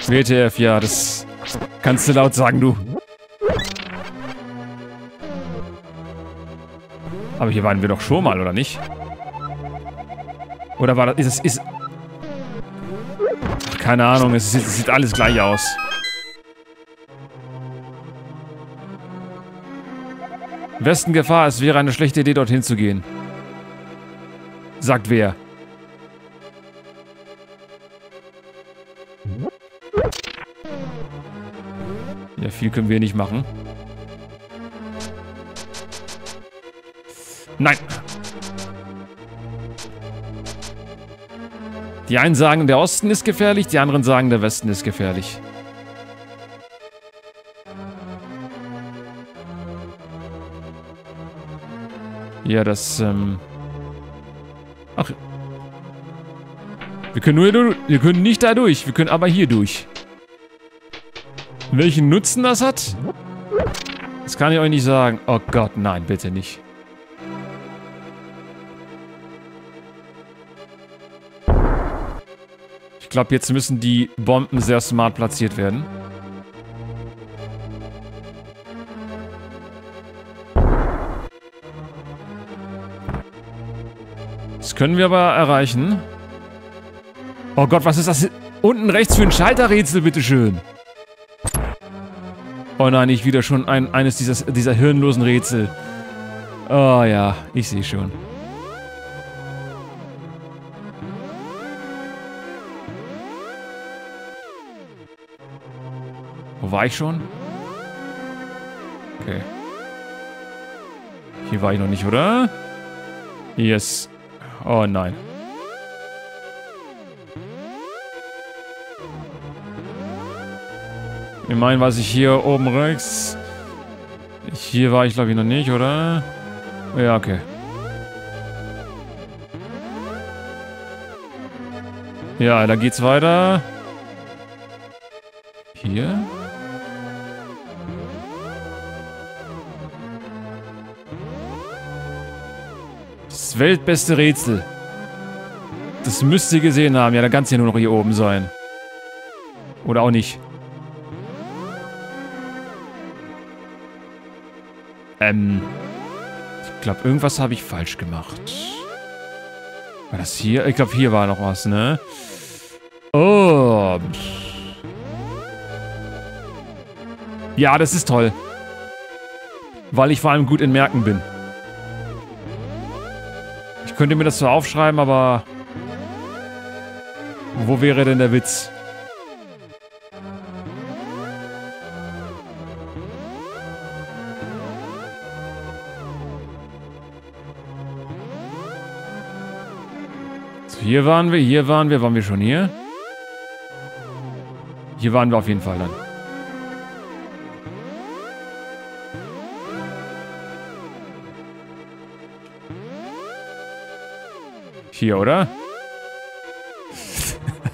WTF, ja, das kannst du laut sagen, du. Aber hier waren wir doch schon mal, oder nicht? Oder war das... Ist es... Ist, keine Ahnung, es, es sieht alles gleich aus. Westen Gefahr, es wäre eine schlechte Idee, dorthin zu gehen. Sagt wer? Ja, viel können wir nicht machen. Nein. Die einen sagen, der Osten ist gefährlich, die anderen sagen, der Westen ist gefährlich. Ja, das, ähm... Ach. Wir können nur wir können nicht da durch, wir können aber hier durch. Welchen Nutzen das hat? Das kann ich euch nicht sagen. Oh Gott, nein, bitte nicht. Ich glaube, jetzt müssen die Bomben sehr smart platziert werden. Können wir aber erreichen. Oh Gott, was ist das? Unten rechts für ein Schalterrätsel, bitteschön. Oh nein, nicht wieder schon ein, eines dieses, dieser hirnlosen Rätsel. Oh ja, ich sehe schon. Wo war ich schon? Okay. Hier war ich noch nicht, oder? Yes. Oh nein. Ich meine, was ich hier oben rechts... Hier war ich, glaube ich, noch nicht, oder? Ja, okay. Ja, dann geht's weiter. Weltbeste Rätsel. Das müsst ihr gesehen haben. Ja, da kann es ja nur noch hier oben sein. Oder auch nicht. Ähm. Ich glaube, irgendwas habe ich falsch gemacht. War das hier? Ich glaube, hier war noch was, ne? Oh. Ja, das ist toll. Weil ich vor allem gut in Merken bin. Ich könnte mir das zwar aufschreiben, aber... Wo wäre denn der Witz? So, hier waren wir, hier waren wir. Waren wir schon hier? Hier waren wir auf jeden Fall dann. Hier, oder?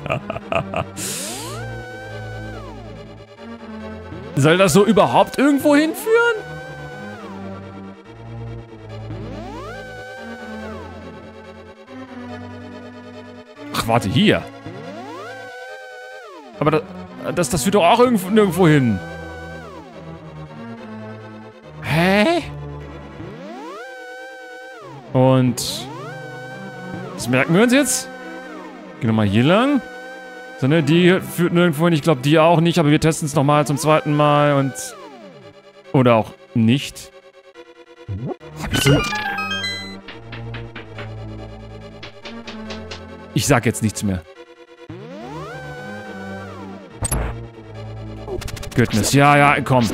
(laughs) Soll das so überhaupt irgendwo hinführen? Ach, warte, hier. Aber das, das, das führt doch auch irgendwo, nirgendwo hin. Hä? Und... Merken wir uns jetzt. Gehen wir mal hier lang. So, ne, die führt nirgendwo hin. Ich glaube, die auch nicht, aber wir testen es nochmal zum zweiten Mal und... Oder auch nicht. Hab ich so... Ich sag jetzt nichts mehr. Goodness. Ja, ja, komm.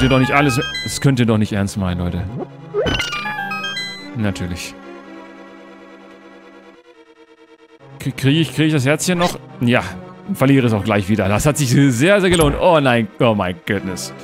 Könnt ihr doch nicht alles... Das könnt ihr doch nicht ernst meinen, Leute. Natürlich. Kriege ich, krieg ich das Herzchen noch? Ja. Verliere es auch gleich wieder. Das hat sich sehr, sehr gelohnt. Oh nein. Oh my goodness.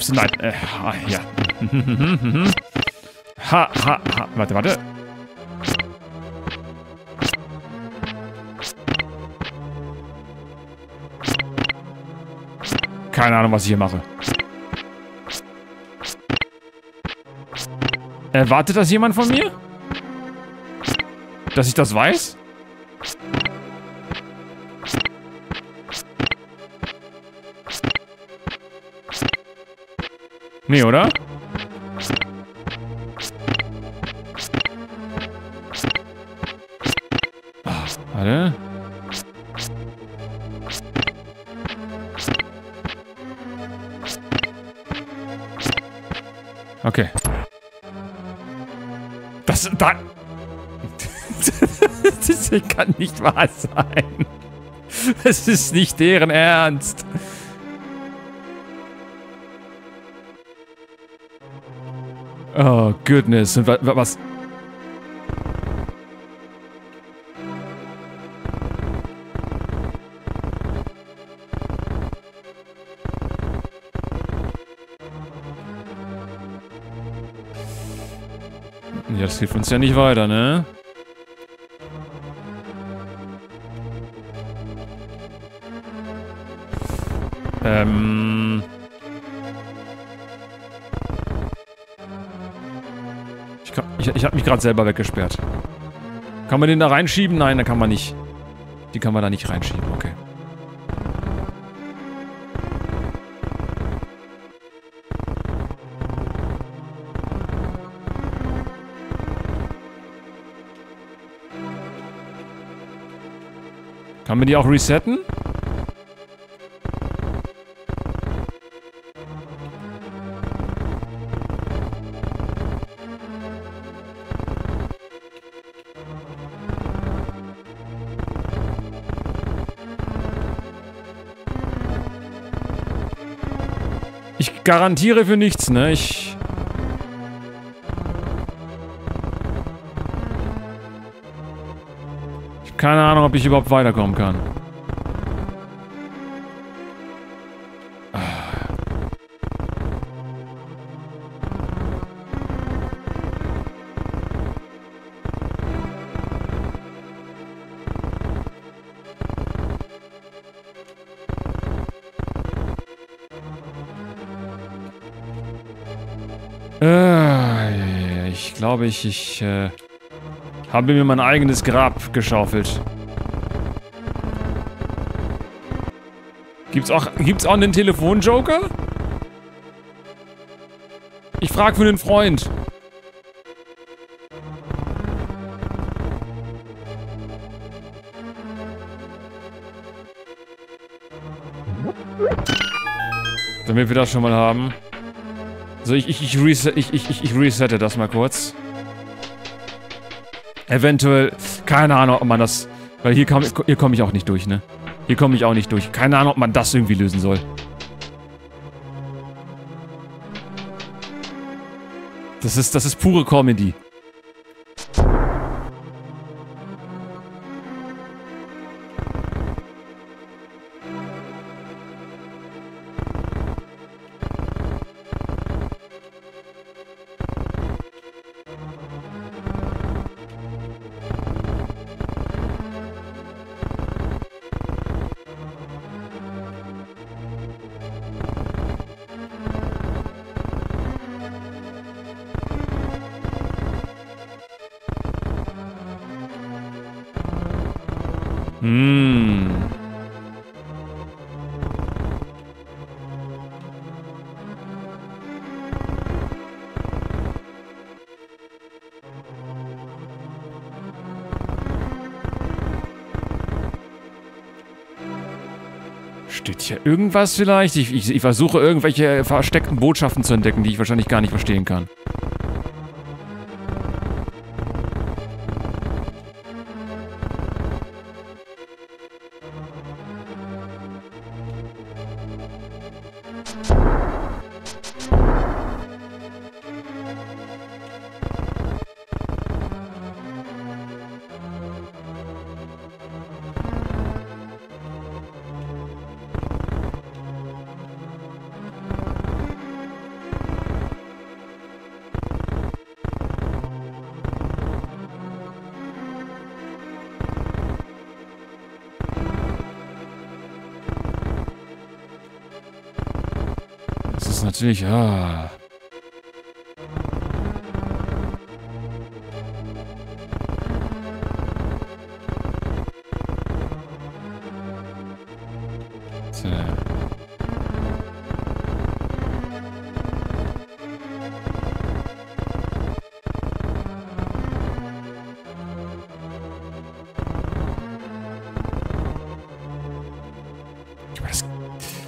Ups, nein. Äh, ah, ja. (laughs) ha, ha, ha. Warte, warte. Keine Ahnung, was ich hier mache. Erwartet das jemand von mir? Dass ich das weiß? Nee, oder? Ah, warte. Okay. Das, da... (laughs) das kann nicht wahr sein. Es ist nicht deren Ernst. Goodness. Und was... Ja, das hilft uns ja nicht weiter, ne? Ähm... Ich, ich habe mich gerade selber weggesperrt. Kann man den da reinschieben? Nein, da kann man nicht. Die kann man da nicht reinschieben, okay. Kann man die auch resetten? Garantiere für nichts, ne? Ich... Keine Ahnung, ob ich überhaupt weiterkommen kann. Glaube, ich, ich äh, habe mir mein eigenes Grab geschaufelt. Gibt's auch, gibt's auch einen Telefonjoker? Ich frage für einen Freund. Damit wir das schon mal haben. So, ich, ich, ich, reset, ich, ich, ich resette das mal kurz. Eventuell, keine Ahnung, ob man das... Weil hier, kam, hier komme ich auch nicht durch, ne? Hier komme ich auch nicht durch. Keine Ahnung, ob man das irgendwie lösen soll. Das ist, das ist pure Comedy. Irgendwas vielleicht? Ich, ich, ich versuche irgendwelche versteckten Botschaften zu entdecken, die ich wahrscheinlich gar nicht verstehen kann. Natürlich... Ah.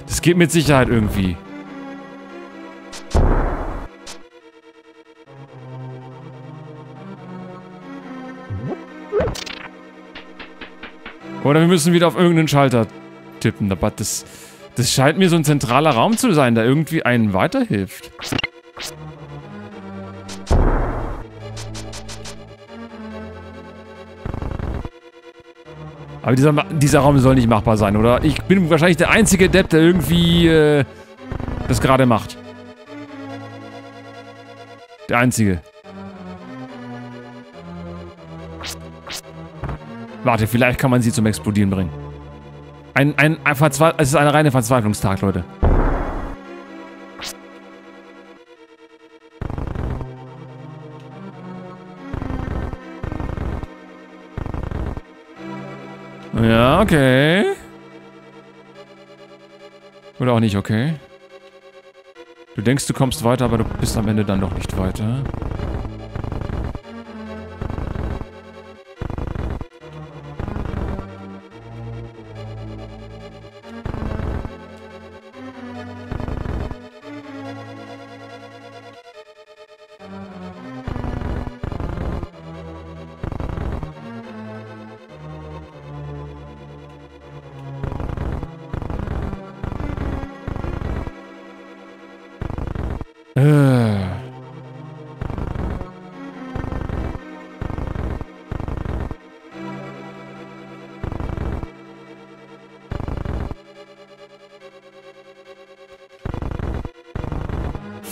Das geht mit Sicherheit irgendwie. Oder wir müssen wieder auf irgendeinen Schalter tippen. Aber das, das scheint mir so ein zentraler Raum zu sein, der irgendwie einen weiterhilft. Aber dieser, dieser Raum soll nicht machbar sein, oder? Ich bin wahrscheinlich der einzige Depp, der irgendwie äh, das gerade macht. Der einzige. Warte, vielleicht kann man sie zum Explodieren bringen. Ein, ein, ein. Es ist eine reine Verzweiflungstag, Leute. Ja, okay. Oder auch nicht okay. Du denkst, du kommst weiter, aber du bist am Ende dann doch nicht weiter.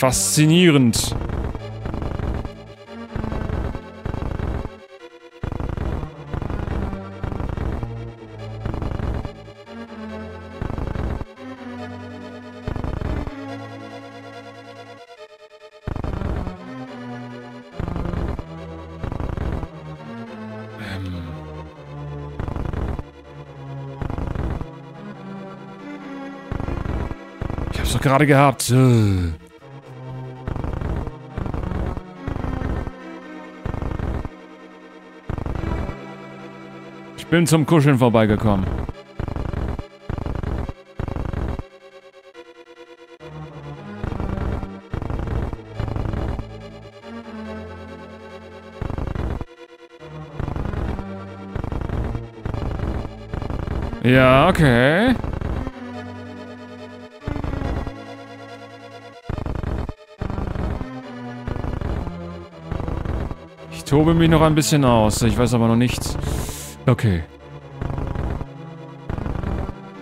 Faszinierend. Doch gerade gehabt. Äh. Bin zum Kuscheln vorbeigekommen. Ja, okay. Ich tobe mich noch ein bisschen aus. Ich weiß aber noch nichts. Okay.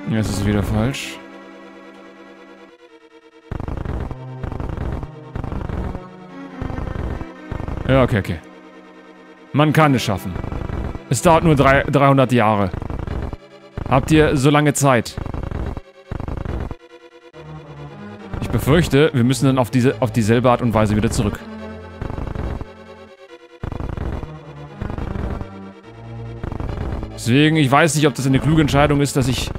Jetzt ist es wieder falsch. Ja, okay, okay. Man kann es schaffen. Es dauert nur drei, 300 Jahre. Habt ihr so lange Zeit? Ich befürchte, wir müssen dann auf, diese, auf dieselbe Art und Weise wieder zurück. Deswegen, ich weiß nicht, ob das eine kluge Entscheidung ist, dass ich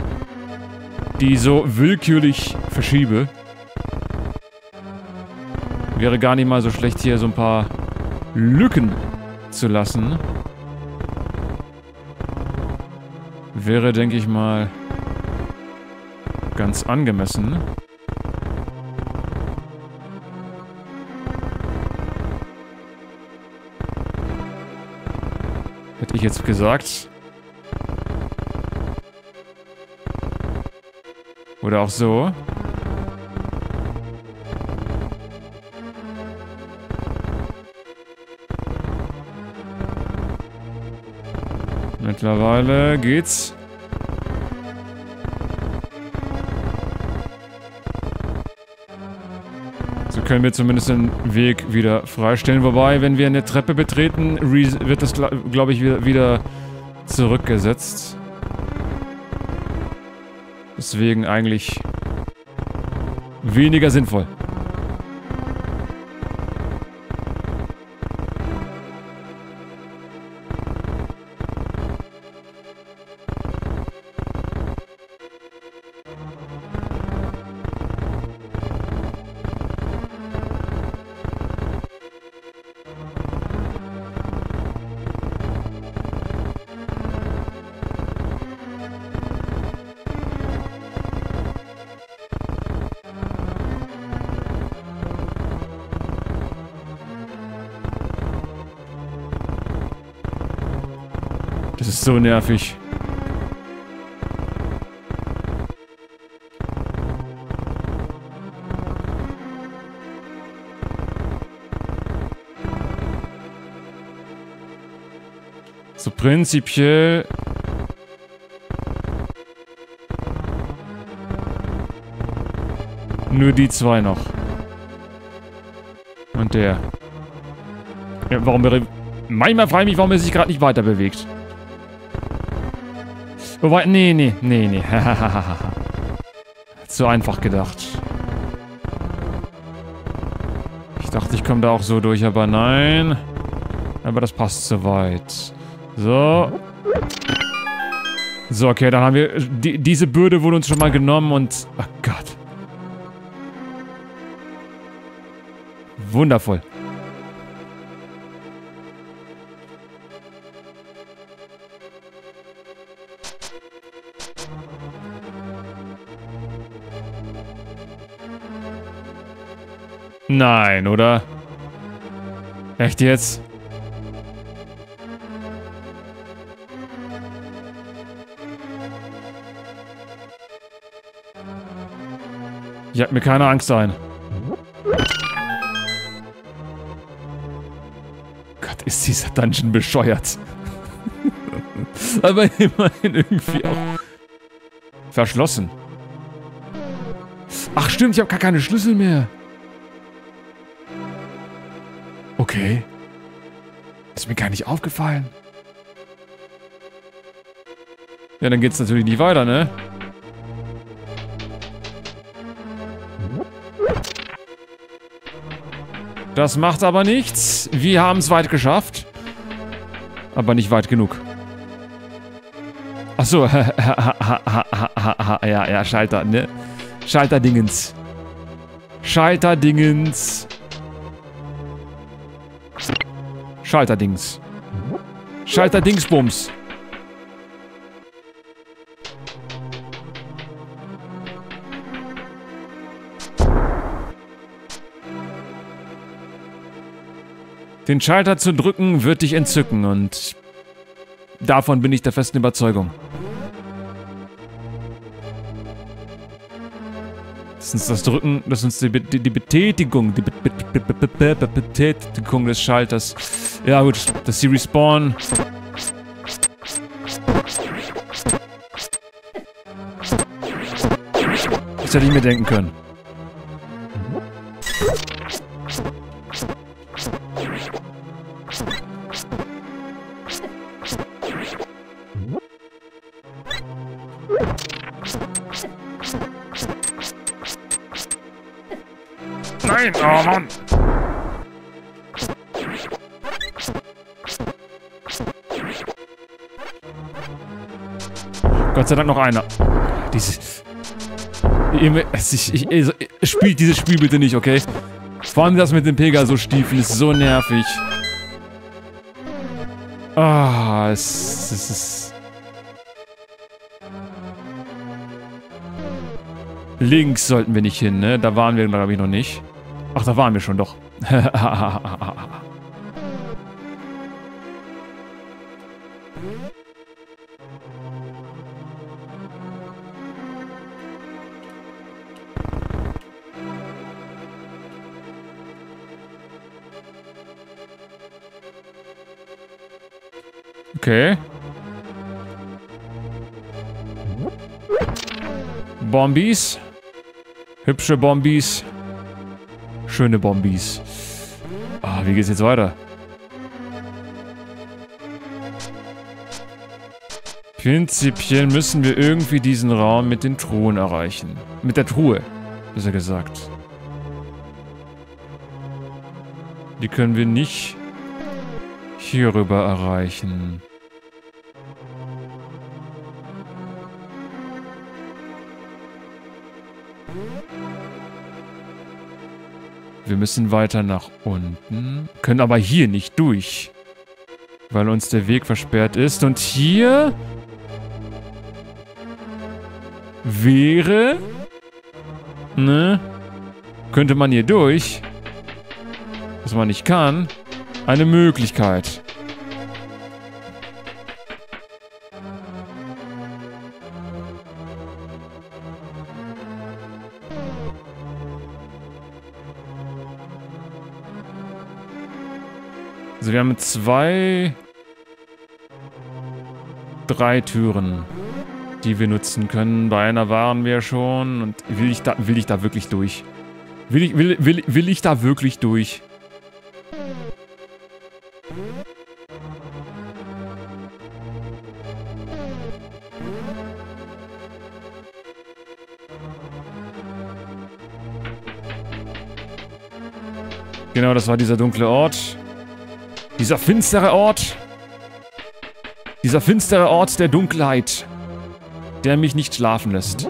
die so willkürlich verschiebe. Wäre gar nicht mal so schlecht, hier so ein paar Lücken zu lassen. Wäre, denke ich mal, ganz angemessen. Hätte ich jetzt gesagt. Oder auch so. Mittlerweile geht's. So können wir zumindest den Weg wieder freistellen. Wobei, wenn wir eine Treppe betreten, wird das, glaube ich, wieder zurückgesetzt. Deswegen eigentlich weniger sinnvoll. Ist so nervig. So prinzipiell... Nur die zwei noch. Und der. Ja, warum. Manchmal frage ich mich, warum er sich gerade nicht weiter bewegt. Wobei, nee, nee, nee, nee. (laughs) Zu einfach gedacht. Ich dachte, ich komme da auch so durch, aber nein. Aber das passt soweit. So. So, okay, dann haben wir... Die, diese Bürde wurde uns schon mal genommen und... Oh Gott. Wundervoll. Nein, oder? Echt jetzt? Ich hab mir keine Angst ein. Gott, ist dieser Dungeon bescheuert. (laughs) Aber immerhin irgendwie auch verschlossen. Ach stimmt, ich habe gar keine Schlüssel mehr. Okay. Ist mir gar nicht aufgefallen. Ja, dann geht's natürlich nicht weiter, ne? Das macht aber nichts. Wir haben es weit geschafft. Aber nicht weit genug. Achso, (laughs) ja, ja, Schalter, ne? Schalterdingens. Schalterdingens. Schalterdings. Schalterdingsbums. Den Schalter zu drücken wird dich entzücken und davon bin ich der festen Überzeugung. Das ist das Drücken, das ist die, die, die Betätigung, die Betätigung des Schalters. Ja gut, dass sie respawnen. Das hätte ich mir denken können. Einer. Diese... Ich, ich, ich, spielt dieses Spiel bitte nicht, okay? Vor allem das mit den Pegasus-Stiefeln ist so nervig. Ah, es, es ist... Links sollten wir nicht hin, ne? Da waren wir, glaube ich, noch nicht. Ach, da waren wir schon doch. (laughs) Okay. Bombies. Hübsche Bombies. Schöne Bombies. Ah, wie geht's jetzt weiter? Prinzipiell müssen wir irgendwie diesen Raum mit den Truhen erreichen. Mit der Truhe, besser gesagt. Die können wir nicht hierüber erreichen. Wir müssen weiter nach unten. Können aber hier nicht durch. Weil uns der Weg versperrt ist. Und hier... Wäre... Ne? Könnte man hier durch. Was man nicht kann. Eine Möglichkeit. Also wir haben zwei... Drei Türen, die wir nutzen können. Bei einer waren wir schon. Und will ich da, will ich da wirklich durch? Will ich, will, will, will ich da wirklich durch? Genau, das war dieser dunkle Ort. Dieser finstere Ort. Dieser finstere Ort der Dunkelheit. Der mich nicht schlafen lässt.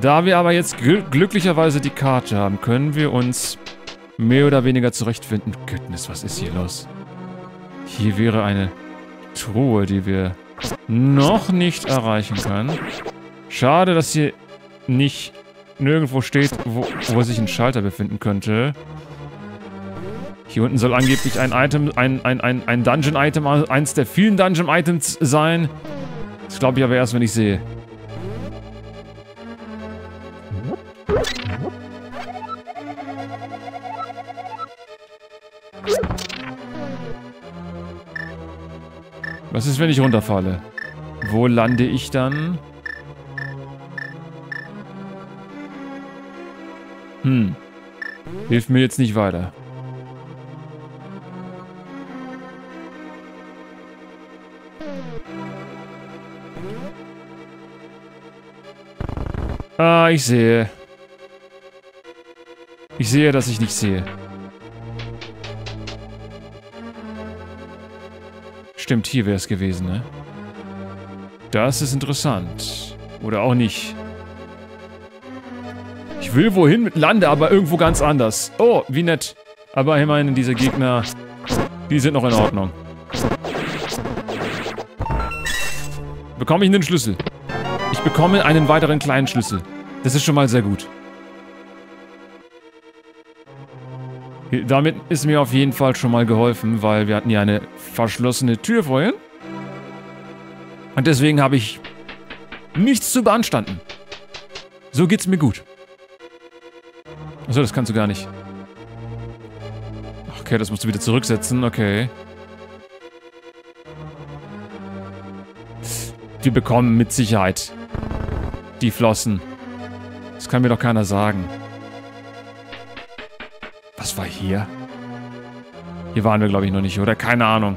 Da wir aber jetzt gl glücklicherweise die Karte haben, können wir uns mehr oder weniger zurechtfinden. Goodness, was ist hier los? Hier wäre eine Truhe, die wir noch nicht erreichen können. Schade, dass hier nicht nirgendwo steht, wo, wo sich ein Schalter befinden könnte. Hier unten soll angeblich ein Item, ein, ein, ein, ein Dungeon-Item, eins der vielen Dungeon-Items sein. Das glaube ich aber erst, wenn ich sehe. Was ist, wenn ich runterfalle? Wo lande ich dann? Hm. Hilft mir jetzt nicht weiter. Ah, ich sehe. Ich sehe, dass ich nicht sehe. Stimmt, hier wäre es gewesen, ne? Das ist interessant. Oder auch nicht. Will wohin, lande aber irgendwo ganz anders. Oh, wie nett. Aber meine, diese Gegner, die sind noch in Ordnung. Bekomme ich einen Schlüssel? Ich bekomme einen weiteren kleinen Schlüssel. Das ist schon mal sehr gut. Damit ist mir auf jeden Fall schon mal geholfen, weil wir hatten ja eine verschlossene Tür vorhin. Und deswegen habe ich nichts zu beanstanden. So geht's mir gut. Achso, das kannst du gar nicht. Okay, das musst du wieder zurücksetzen. Okay. Wir bekommen mit Sicherheit die Flossen. Das kann mir doch keiner sagen. Was war hier? Hier waren wir, glaube ich, noch nicht, oder? Keine Ahnung.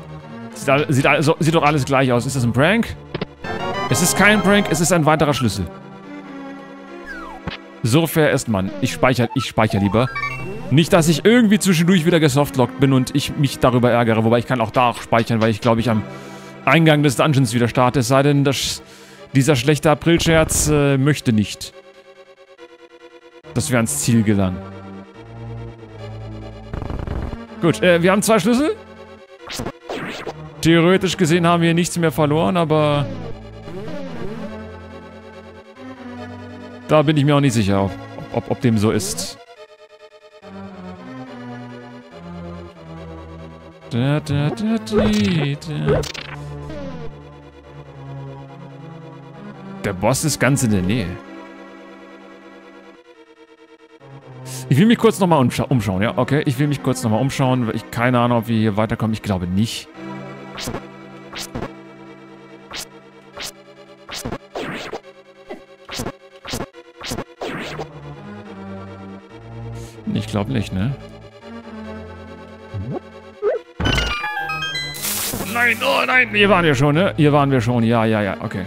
Sieht, sieht, also, sieht doch alles gleich aus. Ist das ein Prank? Es ist kein Prank, es ist ein weiterer Schlüssel. So fair ist man. Ich speichere, ich speichere lieber. Nicht, dass ich irgendwie zwischendurch wieder gesoftlockt bin und ich mich darüber ärgere. Wobei ich kann auch da speichern, weil ich glaube ich am Eingang des Dungeons wieder starte. Es sei denn, dass dieser schlechte Aprilscherz äh, möchte nicht, dass wir ans Ziel gelangen. Gut, äh, wir haben zwei Schlüssel. Theoretisch gesehen haben wir nichts mehr verloren, aber Da bin ich mir auch nicht sicher, ob, ob, ob dem so ist. Da, da, da, da, Der Boss ist ganz in der Nähe. Ich will mich kurz nochmal umscha umschauen, ja? Okay, ich will mich kurz nochmal umschauen. Ich keine Ahnung, ob wir hier weiterkommen. Ich glaube nicht. Glaube nicht, ne? Nein, oh nein, hier waren wir schon, ne? Hier waren wir schon, ja, ja, ja, okay.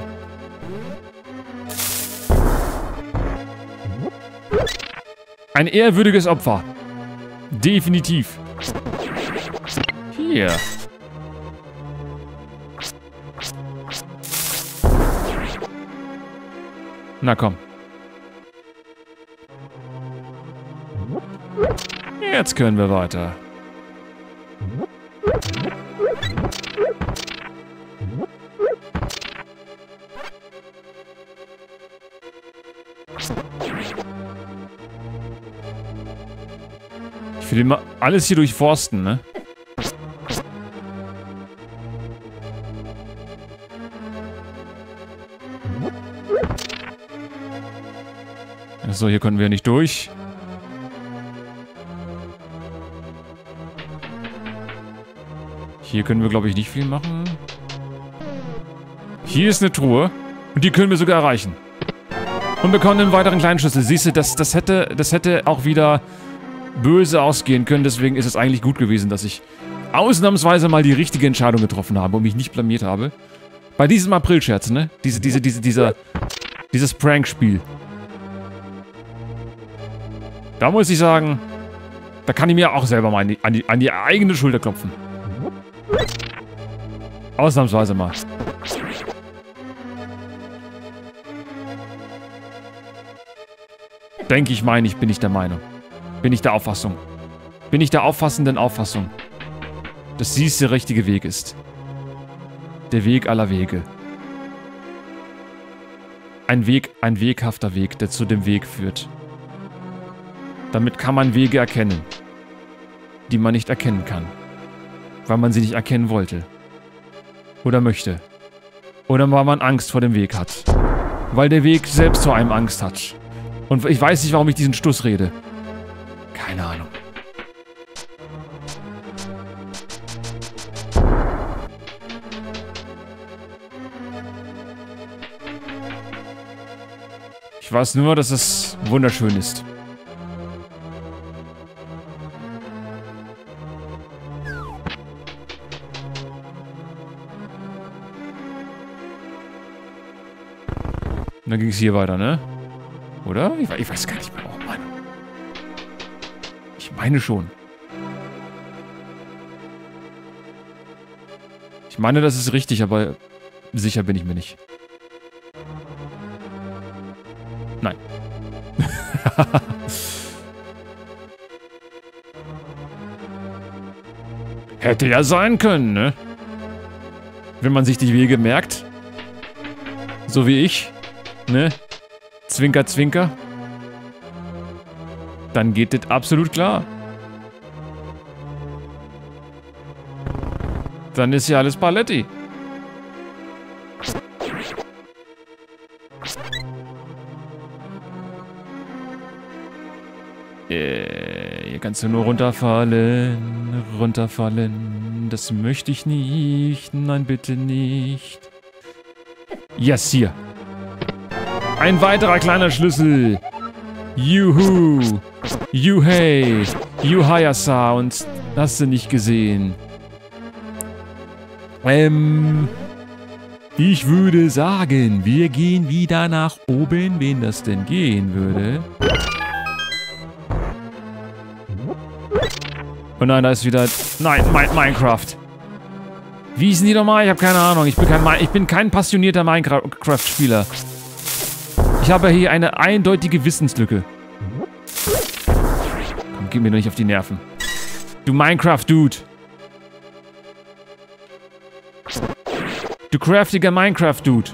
Ein ehrwürdiges Opfer. Definitiv. Hier. Na komm. Jetzt können wir weiter. Ich will immer alles hier durchforsten, ne? So, hier können wir nicht durch. Hier können wir, glaube ich, nicht viel machen. Hier ist eine Truhe. Und die können wir sogar erreichen. Und bekommen einen weiteren kleinen Schlüssel. Siehst du, das, das, hätte, das hätte auch wieder böse ausgehen können. Deswegen ist es eigentlich gut gewesen, dass ich ausnahmsweise mal die richtige Entscheidung getroffen habe und mich nicht blamiert habe. Bei diesem Aprilscherz, ne? Diese, diese, diese, dieser, dieses Prank-Spiel. Da muss ich sagen, da kann ich mir auch selber mal an die, an die, an die eigene Schulter klopfen. Ausnahmsweise mal. Denke ich, meine ich, bin ich der Meinung. Bin ich der Auffassung. Bin ich der auffassenden Auffassung, dass dies der richtige Weg ist. Der Weg aller Wege. Ein Weg, ein weghafter Weg, der zu dem Weg führt. Damit kann man Wege erkennen, die man nicht erkennen kann, weil man sie nicht erkennen wollte. Oder möchte. Oder weil man Angst vor dem Weg hat. Weil der Weg selbst vor einem Angst hat. Und ich weiß nicht, warum ich diesen Stuss rede. Keine Ahnung. Ich weiß nur, dass es wunderschön ist. Und dann ging es hier weiter, ne? Oder? Ich, ich, weiß gar nicht mehr. Oh Mann. Ich meine schon. Ich meine, das ist richtig, aber sicher bin ich mir nicht. Nein. (laughs) Hätte ja sein können, ne? Wenn man sich die Wege merkt. So wie ich. Ne? Zwinker, zwinker. Dann geht das absolut klar. Dann ist ja alles Paletti. Äh, hier kannst du nur runterfallen, runterfallen. Das möchte ich nicht. Nein, bitte nicht. Yes, hier. Ein weiterer kleiner Schlüssel. Juhu. Juhey. Juhayasa. Und hast du nicht gesehen. Ähm... Ich würde sagen, wir gehen wieder nach oben, wen das denn gehen würde. Oh nein, da ist wieder... Nein, Minecraft. Wie hießen die nochmal? Ich habe keine Ahnung. Ich bin kein, ich bin kein passionierter Minecraft-Spieler. Ich habe hier eine eindeutige Wissenslücke. Komm, geh mir doch nicht auf die Nerven. Du Minecraft-Dude. Du craftiger Minecraft-Dude.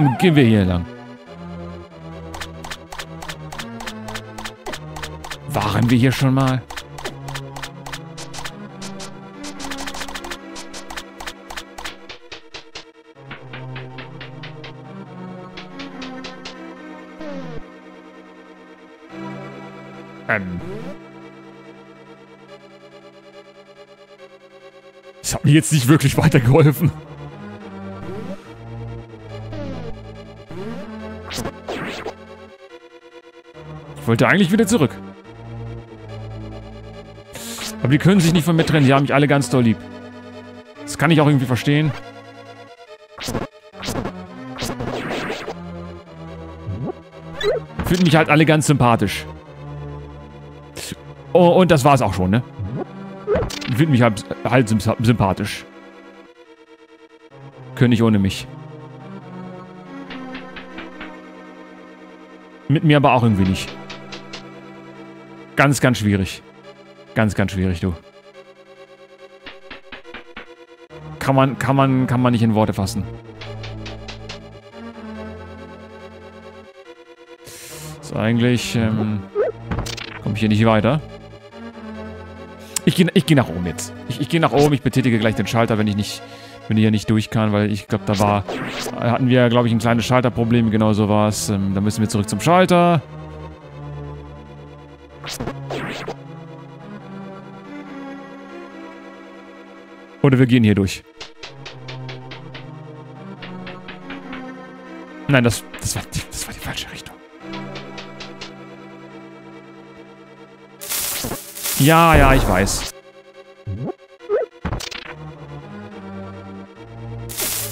Komm, gehen wir hier lang. Waren wir hier schon mal? Ähm. Das hat mir jetzt nicht wirklich weitergeholfen. Wollte eigentlich wieder zurück. Aber die können sich nicht von mir trennen. Die haben mich alle ganz doll lieb. Das kann ich auch irgendwie verstehen. Finden mich halt alle ganz sympathisch. Oh, und das war's auch schon, ne? Finden mich halt, halt sympathisch. Können nicht ohne mich. Mit mir aber auch irgendwie nicht. Ganz, ganz schwierig. Ganz, ganz schwierig, du. Kann man, kann man, kann man nicht in Worte fassen. So, eigentlich, ähm, komme ich hier nicht weiter. Ich gehe ich geh nach oben jetzt. Ich, ich gehe nach oben, ich betätige gleich den Schalter, wenn ich nicht, wenn ich hier nicht durch kann, weil ich glaube, da war, hatten wir, glaube ich, ein kleines Schalterproblem, genau so war es. Ähm, da müssen wir zurück zum Schalter. Oder wir gehen hier durch. Nein, das, das, war, die, das war die falsche Richtung. Ja, ja, ich weiß.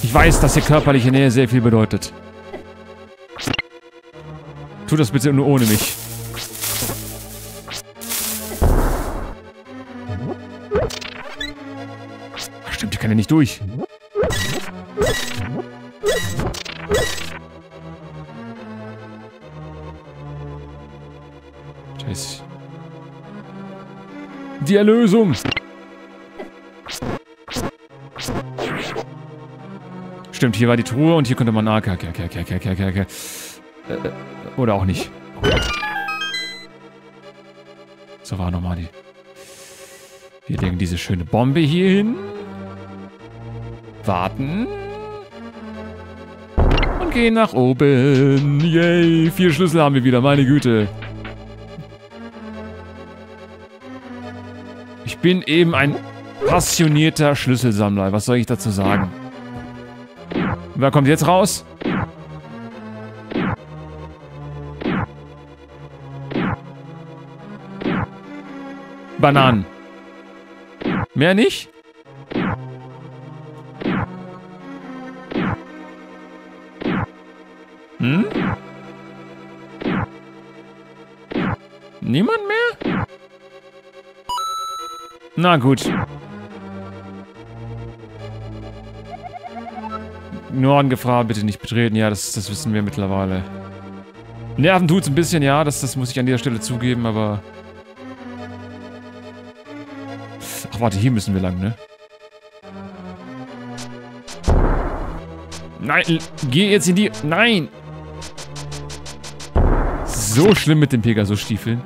Ich weiß, dass hier körperliche Nähe sehr viel bedeutet. Tu das bitte nur ohne mich. Kann ja nicht durch. Scheiße. Die Erlösung. Stimmt, hier war die Truhe und hier konnte man... Ah, okay, okay, okay, okay, okay, okay, okay. Äh, oder auch nicht. So war nochmal die... Wir legen diese schöne Bombe hier hin. Warten. Und gehen nach oben. Yay, vier Schlüssel haben wir wieder, meine Güte. Ich bin eben ein passionierter Schlüsselsammler. Was soll ich dazu sagen? Wer kommt jetzt raus? Bananen. Mehr nicht? Na gut. Norden-Gefahr bitte nicht betreten. Ja, das, das wissen wir mittlerweile. Nerven tut's ein bisschen, ja. Das, das muss ich an dieser Stelle zugeben, aber... Ach, warte, hier müssen wir lang, ne? Nein, geh jetzt in die... Nein! So schlimm mit den Pegasus-Stiefeln.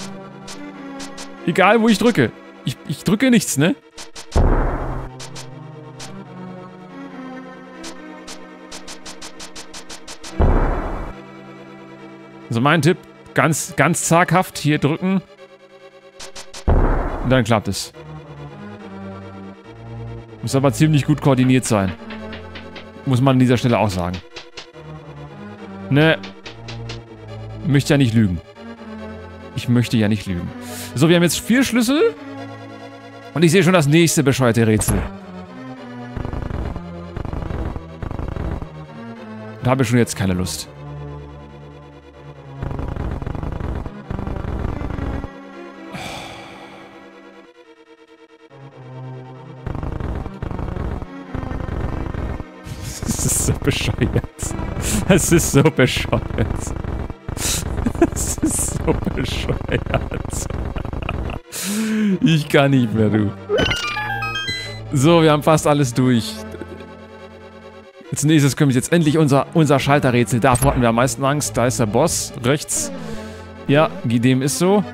Egal, wo ich drücke. Ich, drücke nichts, ne? Also mein Tipp, ganz, ganz zaghaft hier drücken. Und dann klappt es. Muss aber ziemlich gut koordiniert sein. Muss man an dieser Stelle auch sagen. Ne. Möchte ja nicht lügen. Ich möchte ja nicht lügen. So, wir haben jetzt vier Schlüssel. Und ich sehe schon das nächste bescheuerte Rätsel. Da habe ich schon jetzt keine Lust. (laughs) Das ist so bescheuert. Das ist so bescheuert. (laughs) Das ist so bescheuert. Ich kann nicht mehr, du. So, wir haben fast alles durch. Als nächstes kommt jetzt endlich unser, unser Schalterrätsel. Davor hatten wir am meisten Angst. Da ist der Boss. Rechts. Ja, dem ist so.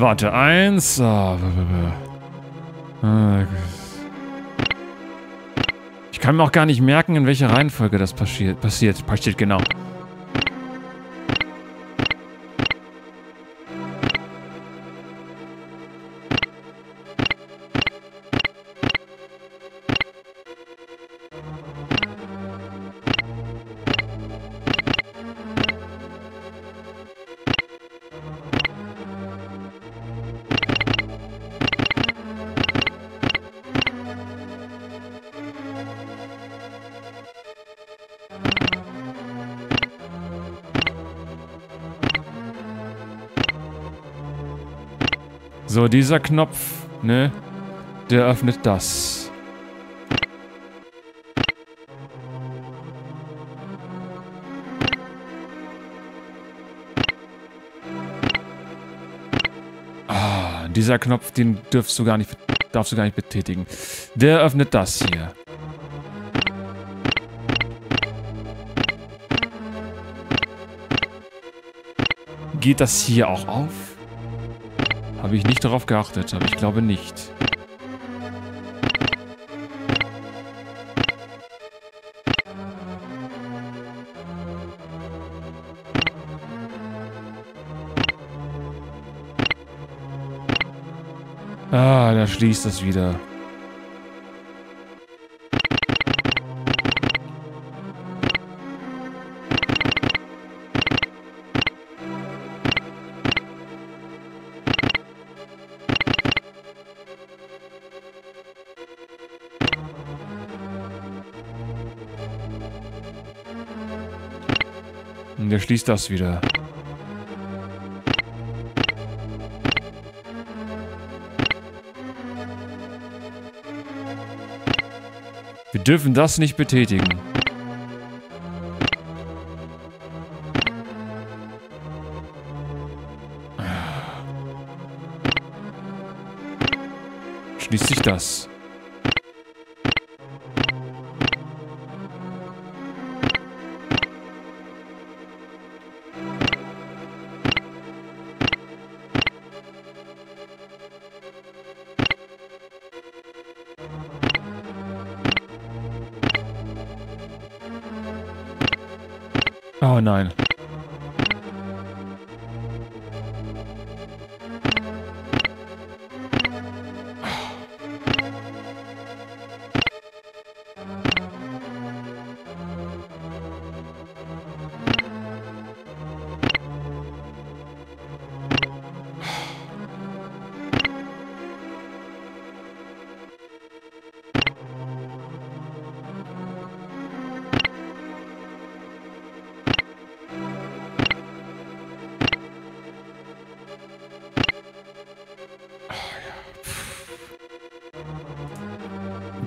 Warte, eins. Ah, Ich kann mir auch gar nicht merken, in welcher Reihenfolge das. Passiert, passiert genau. So, dieser Knopf, ne? Der öffnet das. Ah, dieser Knopf, den dürfst du gar nicht, darfst du gar nicht betätigen. Der öffnet das hier. Geht das hier auch auf? Habe ich nicht darauf geachtet, aber ich glaube nicht. Ah, da schließt das wieder. Schließt das wieder. Wir dürfen das nicht betätigen. Schließt sich das. Oh nein.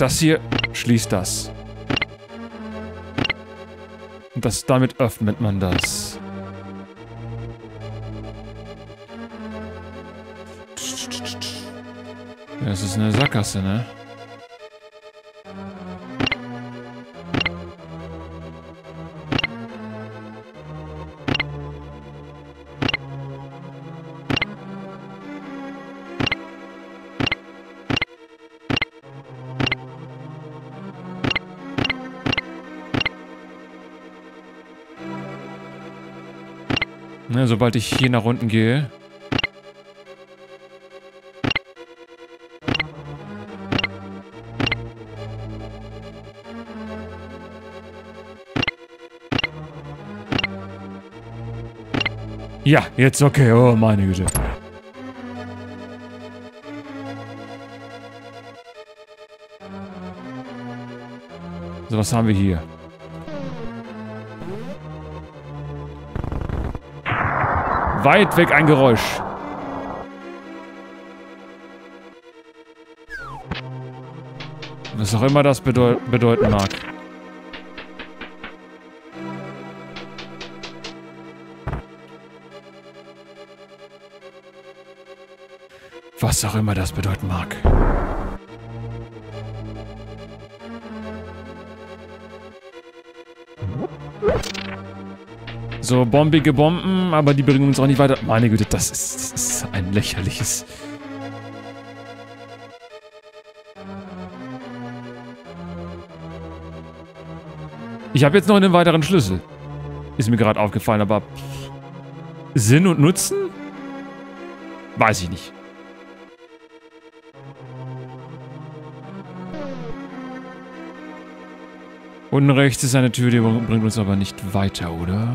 Das hier schließt das. Und das, damit öffnet man das. Das ist eine Sackgasse, ne? Sobald ich hier nach unten gehe. Ja, jetzt okay. Oh, meine Güte. So, was haben wir hier? Weit weg ein Geräusch. Was auch immer das bedeu bedeuten mag. Was auch immer das bedeuten mag. So, bombige Bomben, aber die bringen uns auch nicht weiter. Meine Güte, das ist, das ist ein lächerliches... Ich habe jetzt noch einen weiteren Schlüssel. Ist mir gerade aufgefallen, aber... Sinn und Nutzen? Weiß ich nicht. Unten rechts ist eine Tür, die bringt uns aber nicht weiter, oder?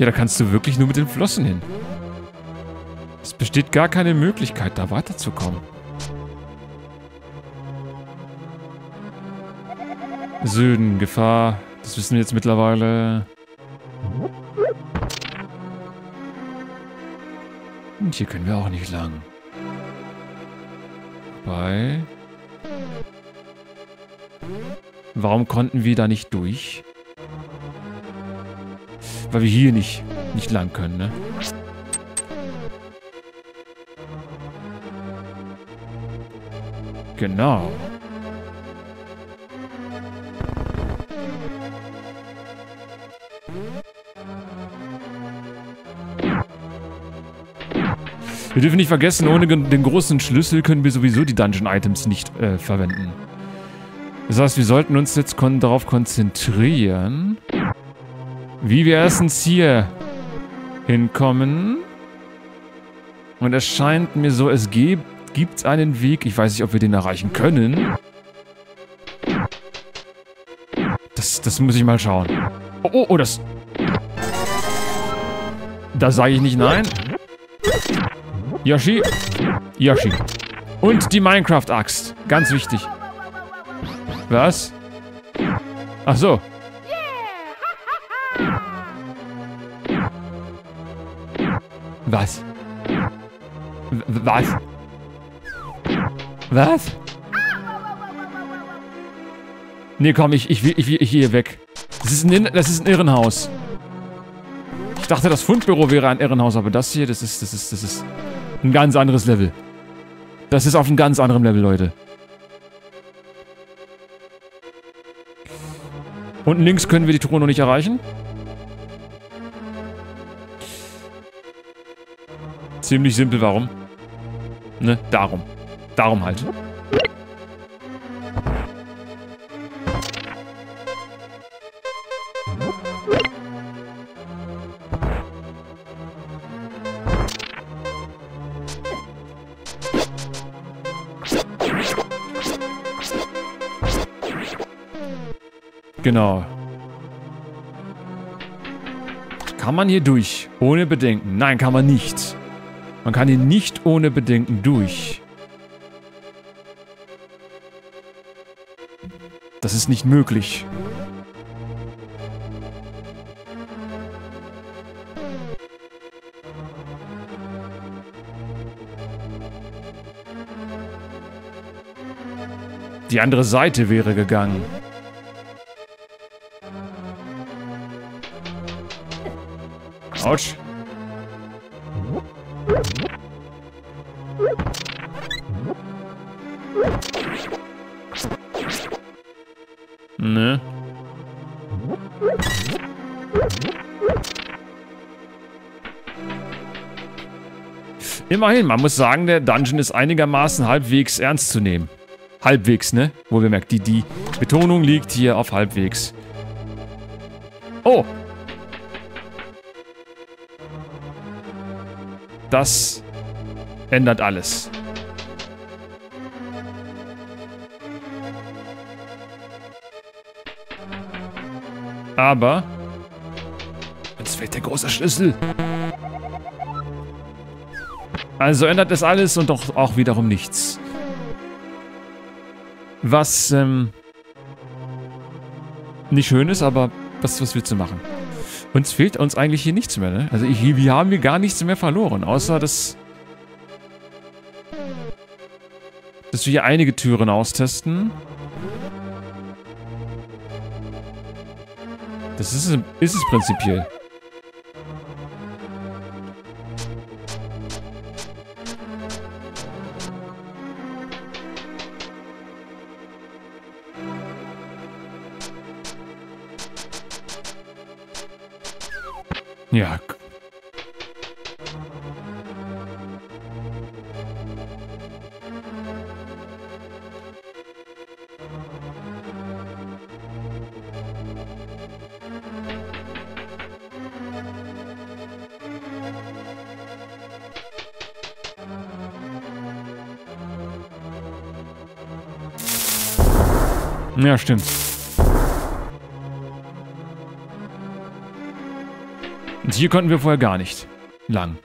Ja, da kannst du wirklich nur mit den Flossen hin. Es besteht gar keine Möglichkeit, da weiterzukommen. Süden, Gefahr. Das wissen wir jetzt mittlerweile. Und hier können wir auch nicht lang. Bei. Warum konnten wir da nicht durch? Weil wir hier nicht, nicht lang können, ne? Genau. Wir dürfen nicht vergessen, ohne den großen Schlüssel können wir sowieso die Dungeon-Items nicht äh, verwenden. Das heißt, wir sollten uns jetzt kon darauf konzentrieren, wie wir erstens hier hinkommen. Und es scheint mir so, es gibt, gibt einen Weg. Ich weiß nicht, ob wir den erreichen können. Das, das muss ich mal schauen. Oh, oh, oh, das... Da sage ich nicht nein. Yoshi. Yoshi. Und die Minecraft-Axt. Ganz wichtig. Was? Ach so. Was? Was? Was? Nee, komm, ich, ich, will, ich will hier weg. Das ist, ein, das ist ein Irrenhaus. Ich dachte, das Fundbüro wäre ein Irrenhaus, aber das hier, das ist, das ist, das ist ein ganz anderes Level. Das ist auf einem ganz anderen Level, Leute. Unten links können wir die Truhe noch nicht erreichen. Ziemlich simpel, warum? Ne, darum. Darum halt. Genau. Kann man hier durch? Ohne Bedenken? Nein, kann man nicht. Man kann hier nicht ohne Bedenken durch. Das ist nicht möglich. Die andere Seite wäre gegangen. Autsch. Immerhin, man muss sagen, der Dungeon ist einigermaßen halbwegs ernst zu nehmen. Halbwegs, ne? Wo wir merkt, die, die Betonung liegt hier auf halbwegs. Oh, Das ändert alles. Aber... Jetzt fehlt der große Schlüssel. Also ändert es alles und doch auch wiederum nichts. Was, ähm... Nicht schön ist, aber was, was willst du machen? Uns fehlt uns eigentlich hier nichts mehr, ne? Also hier, wir haben hier gar nichts mehr verloren, außer dass... Dass wir hier einige Türen austesten. Das ist, ist es prinzipiell. Stimmt. Und hier konnten wir vorher gar nicht lang.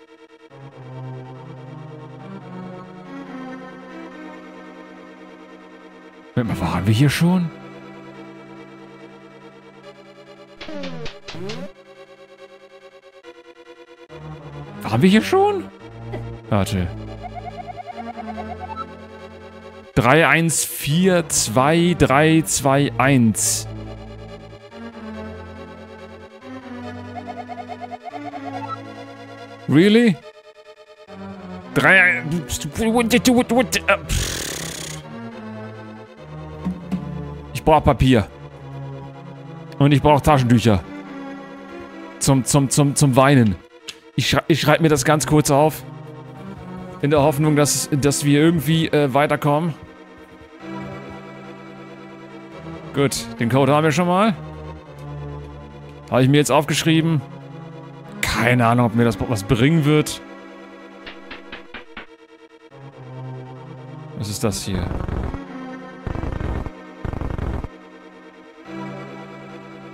Waren wir hier schon? Waren wir hier schon? Warte. 3, 1, 4, 2, 3, 2, 1. Really? 3, Ich brauche Papier. Und ich brauche Taschentücher. Zum, zum, zum, zum Weinen. Ich, schrei ich schreibe mir das ganz kurz auf. In der Hoffnung, dass, dass wir irgendwie äh, weiterkommen. Gut, den Code haben wir schon mal. Habe ich mir jetzt aufgeschrieben. Keine Ahnung, ob mir das was bringen wird. Was ist das hier?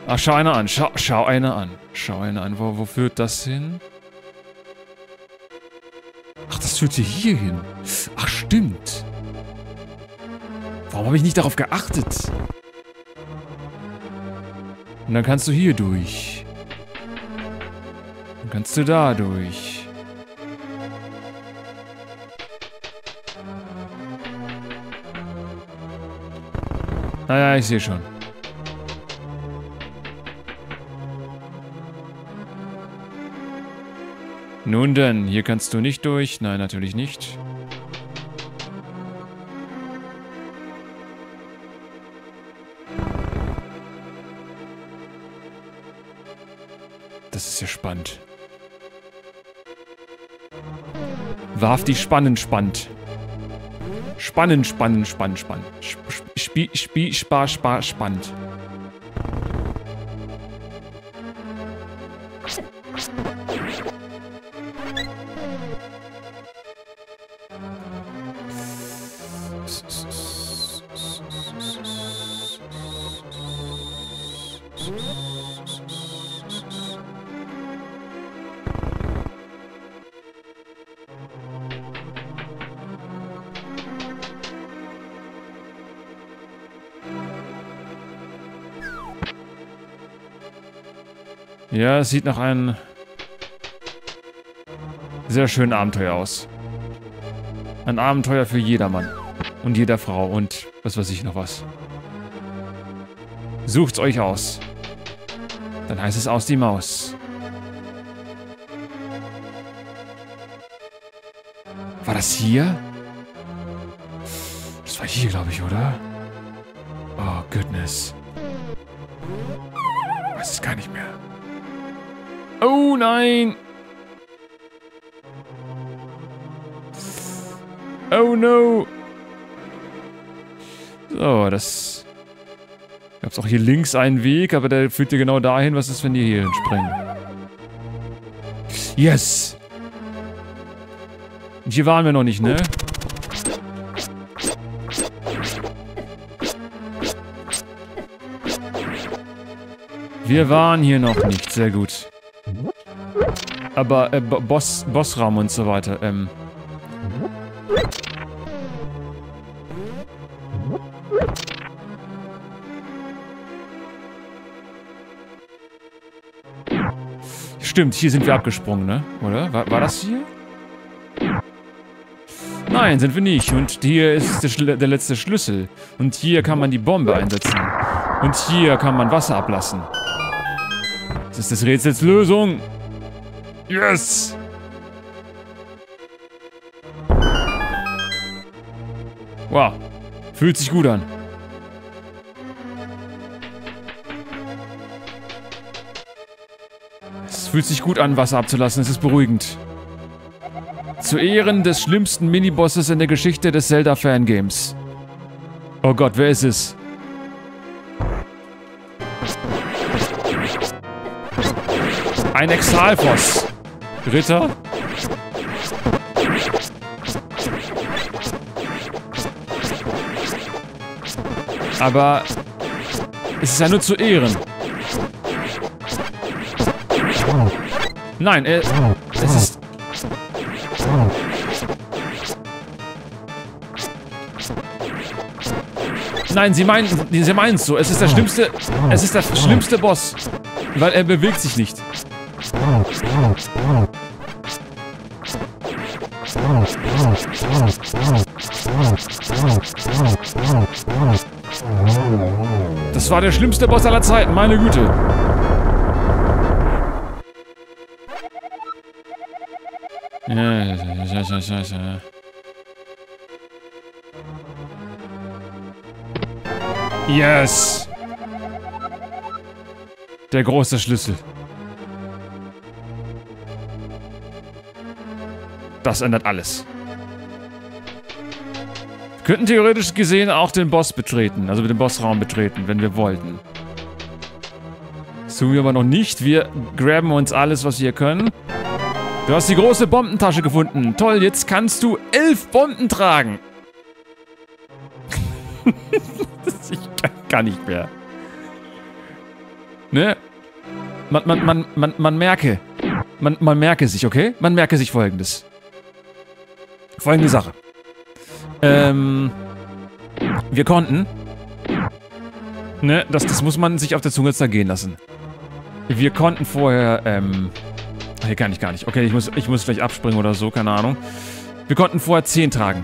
Ach, schau einer an. Schau, schau einer an. Schau einer an. Wo, wo führt das hin? Ach, das führt hier hin. Ach, stimmt. Warum habe ich nicht darauf geachtet? Und dann kannst du hier durch. Dann kannst du da durch. Naja, ich sehe schon. Nun denn, hier kannst du nicht durch. Nein, natürlich nicht. Spannend. Warf die spannend, spannend. Spannend, spannend, spannend, spannend. Spie, spie, spar, spar, spannend. Es sieht nach einem sehr schönen Abenteuer aus. Ein Abenteuer für jedermann. Und jeder Frau und was weiß ich noch was. Sucht's euch aus. Dann heißt es aus die Maus. War das hier? Das war hier, glaube ich, oder? Oh, goodness. Weiß es gar nicht mehr. Oh nein! Oh no! So, das... Gab's auch hier links einen Weg, aber der führt dir genau dahin. Was ist, wenn die hier hinspringen? Yes! Und hier waren wir noch nicht, ne? Wir waren hier noch nicht. Sehr gut. Aber äh, Boss, Bossraum und so weiter. Ähm. Stimmt, hier sind wir abgesprungen, ne? Oder? War, war das hier? Nein, sind wir nicht. Und hier ist der, der letzte Schlüssel. Und hier kann man die Bombe einsetzen. Und hier kann man Wasser ablassen. Das ist des Rätsels Lösung. Yes! Wow. Fühlt sich gut an. Es fühlt sich gut an, Wasser abzulassen. Es ist beruhigend. Zu Ehren des schlimmsten Minibosses in der Geschichte des Zelda-Fangames. Oh Gott, wer ist es? Ein Exalfos. Ritter? Aber es ist ja nur zu Ehren. Nein, äh, es ist... Nein, sie meinen, sie meinen es so. Es ist der schlimmste, es ist der schlimmste Boss. Weil er bewegt sich nicht. War der schlimmste Boss aller Zeiten, meine Güte. Yes! Der große Schlüssel. Das ändert alles. Könnten theoretisch gesehen auch den Boss betreten, also den Bossraum betreten, wenn wir wollten. Das tun wir aber noch nicht. Wir graben uns alles, was wir können. Du hast die große Bombentasche gefunden. Toll, jetzt kannst du elf Bomben tragen. ich kann, kann nicht mehr. Ne? Man, man, man, man, man merke. Man, man merke sich, okay? Man merke sich folgendes. Folgende Sache. Ähm, wir konnten, ne, das, das muss man sich auf der Zunge zergehen lassen. Wir konnten vorher, ähm, hier kann ich gar nicht. Okay, ich muss, ich muss vielleicht abspringen oder so, keine Ahnung. Wir konnten vorher 10 tragen.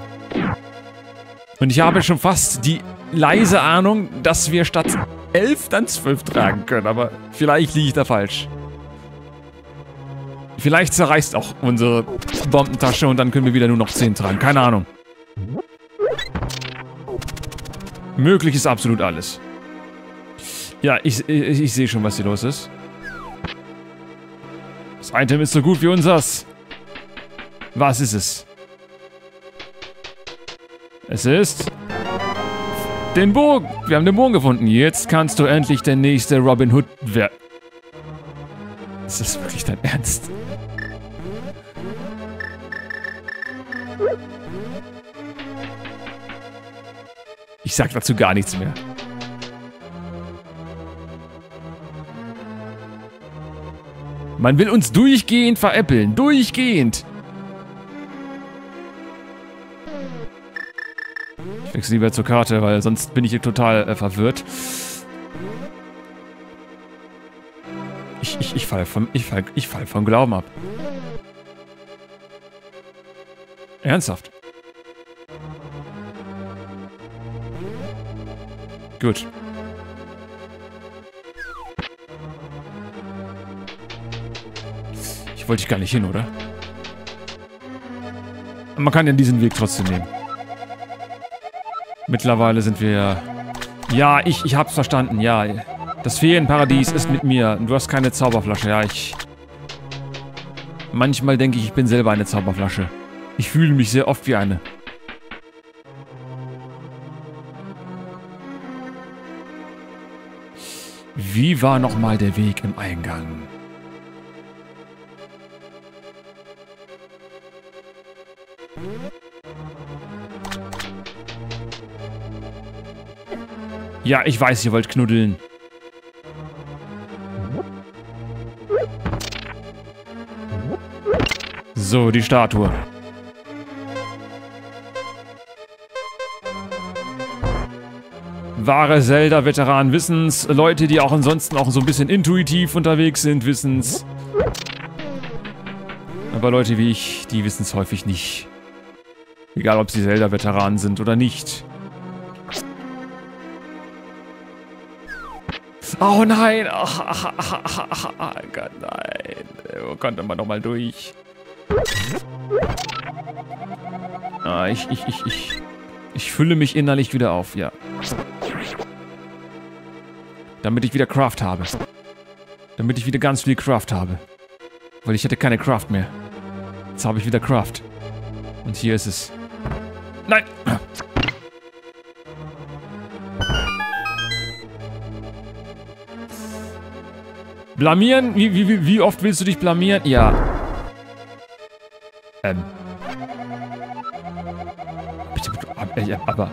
Und ich habe schon fast die leise Ahnung, dass wir statt 11 dann 12 tragen können, aber vielleicht liege ich da falsch. Vielleicht zerreißt auch unsere Bombentasche und dann können wir wieder nur noch 10 tragen. Keine Ahnung. Möglich ist absolut alles. Ja, ich, ich, ich sehe schon, was hier los ist. Das Item ist so gut wie unseres. Was ist es? Es ist... Den Bogen. Wir haben den Bogen gefunden. Jetzt kannst du endlich der nächste Robin Hood werden. Ist das wirklich dein Ernst? Ich sag dazu gar nichts mehr. Man will uns durchgehend veräppeln. Durchgehend. Ich wechsle lieber zur Karte, weil sonst bin ich hier total äh, verwirrt. Ich, ich, ich falle vom, ich fall, ich fall vom Glauben ab. Ernsthaft? Gut. Ich wollte ich gar nicht hin, oder? Man kann ja diesen Weg trotzdem nehmen. Mittlerweile sind wir ja... Ich, ich hab's verstanden, ja. Das Ferienparadies ist mit mir. Du hast keine Zauberflasche, ja, ich... Manchmal denke ich, ich bin selber eine Zauberflasche. Ich fühle mich sehr oft wie eine. Wie war nochmal der Weg im Eingang? Ja, ich weiß, ihr wollt knuddeln. So, die Statue. Wahre Zelda-Veteranen wissen's. Leute, die auch ansonsten auch so ein bisschen intuitiv unterwegs sind, wissen's. Aber Leute wie ich, die wissen's häufig nicht. Egal, ob sie Zelda-Veteranen sind oder nicht. Oh nein! Ach, ach, ach, ach, ach, Gott, nein. Wo konnte man nochmal durch? Ah, ich, ich, ich, ich... Ich fülle mich innerlich wieder auf, ja. Damit ich wieder Craft habe. Damit ich wieder ganz viel Craft habe. Weil ich hatte keine Craft mehr. Jetzt habe ich wieder Craft. Und hier ist es. Nein! Blamieren? Wie, wie, wie oft willst du dich blamieren? Ja. Ähm. Bitte, aber...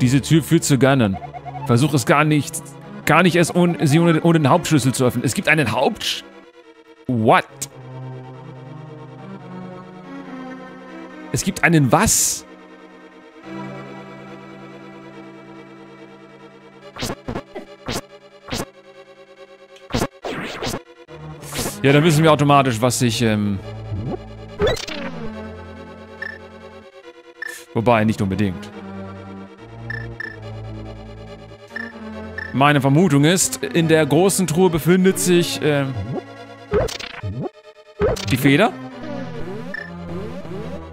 Diese Tür führt zu Ganon. Versuch es gar nicht, gar nicht erst ohne, sie ohne, ohne den Hauptschlüssel zu öffnen. Es gibt einen Hauptsch... What? Es gibt einen was? Ja, dann wissen wir automatisch, was sich, ähm... Wobei, nicht unbedingt. Meine Vermutung ist, in der großen Truhe befindet sich, ähm... Die Feder.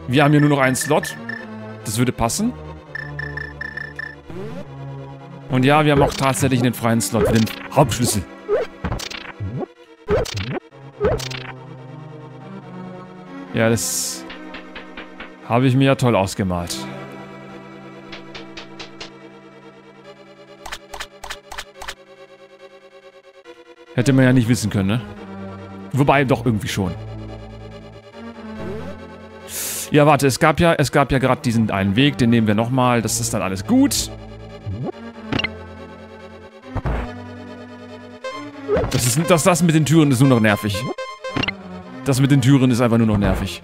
Wir haben hier nur noch einen Slot. Das würde passen. Und ja, wir haben auch tatsächlich einen freien Slot für den Hauptschlüssel. Ja, das habe ich mir ja toll ausgemalt. Hätte man ja nicht wissen können, ne? Wobei, doch irgendwie schon. Ja, warte, es gab ja, es gab ja gerade diesen einen Weg, den nehmen wir nochmal. Das ist dann alles gut. Das, ist, das, das mit den Türen ist nur noch nervig. Das mit den Türen ist einfach nur noch nervig.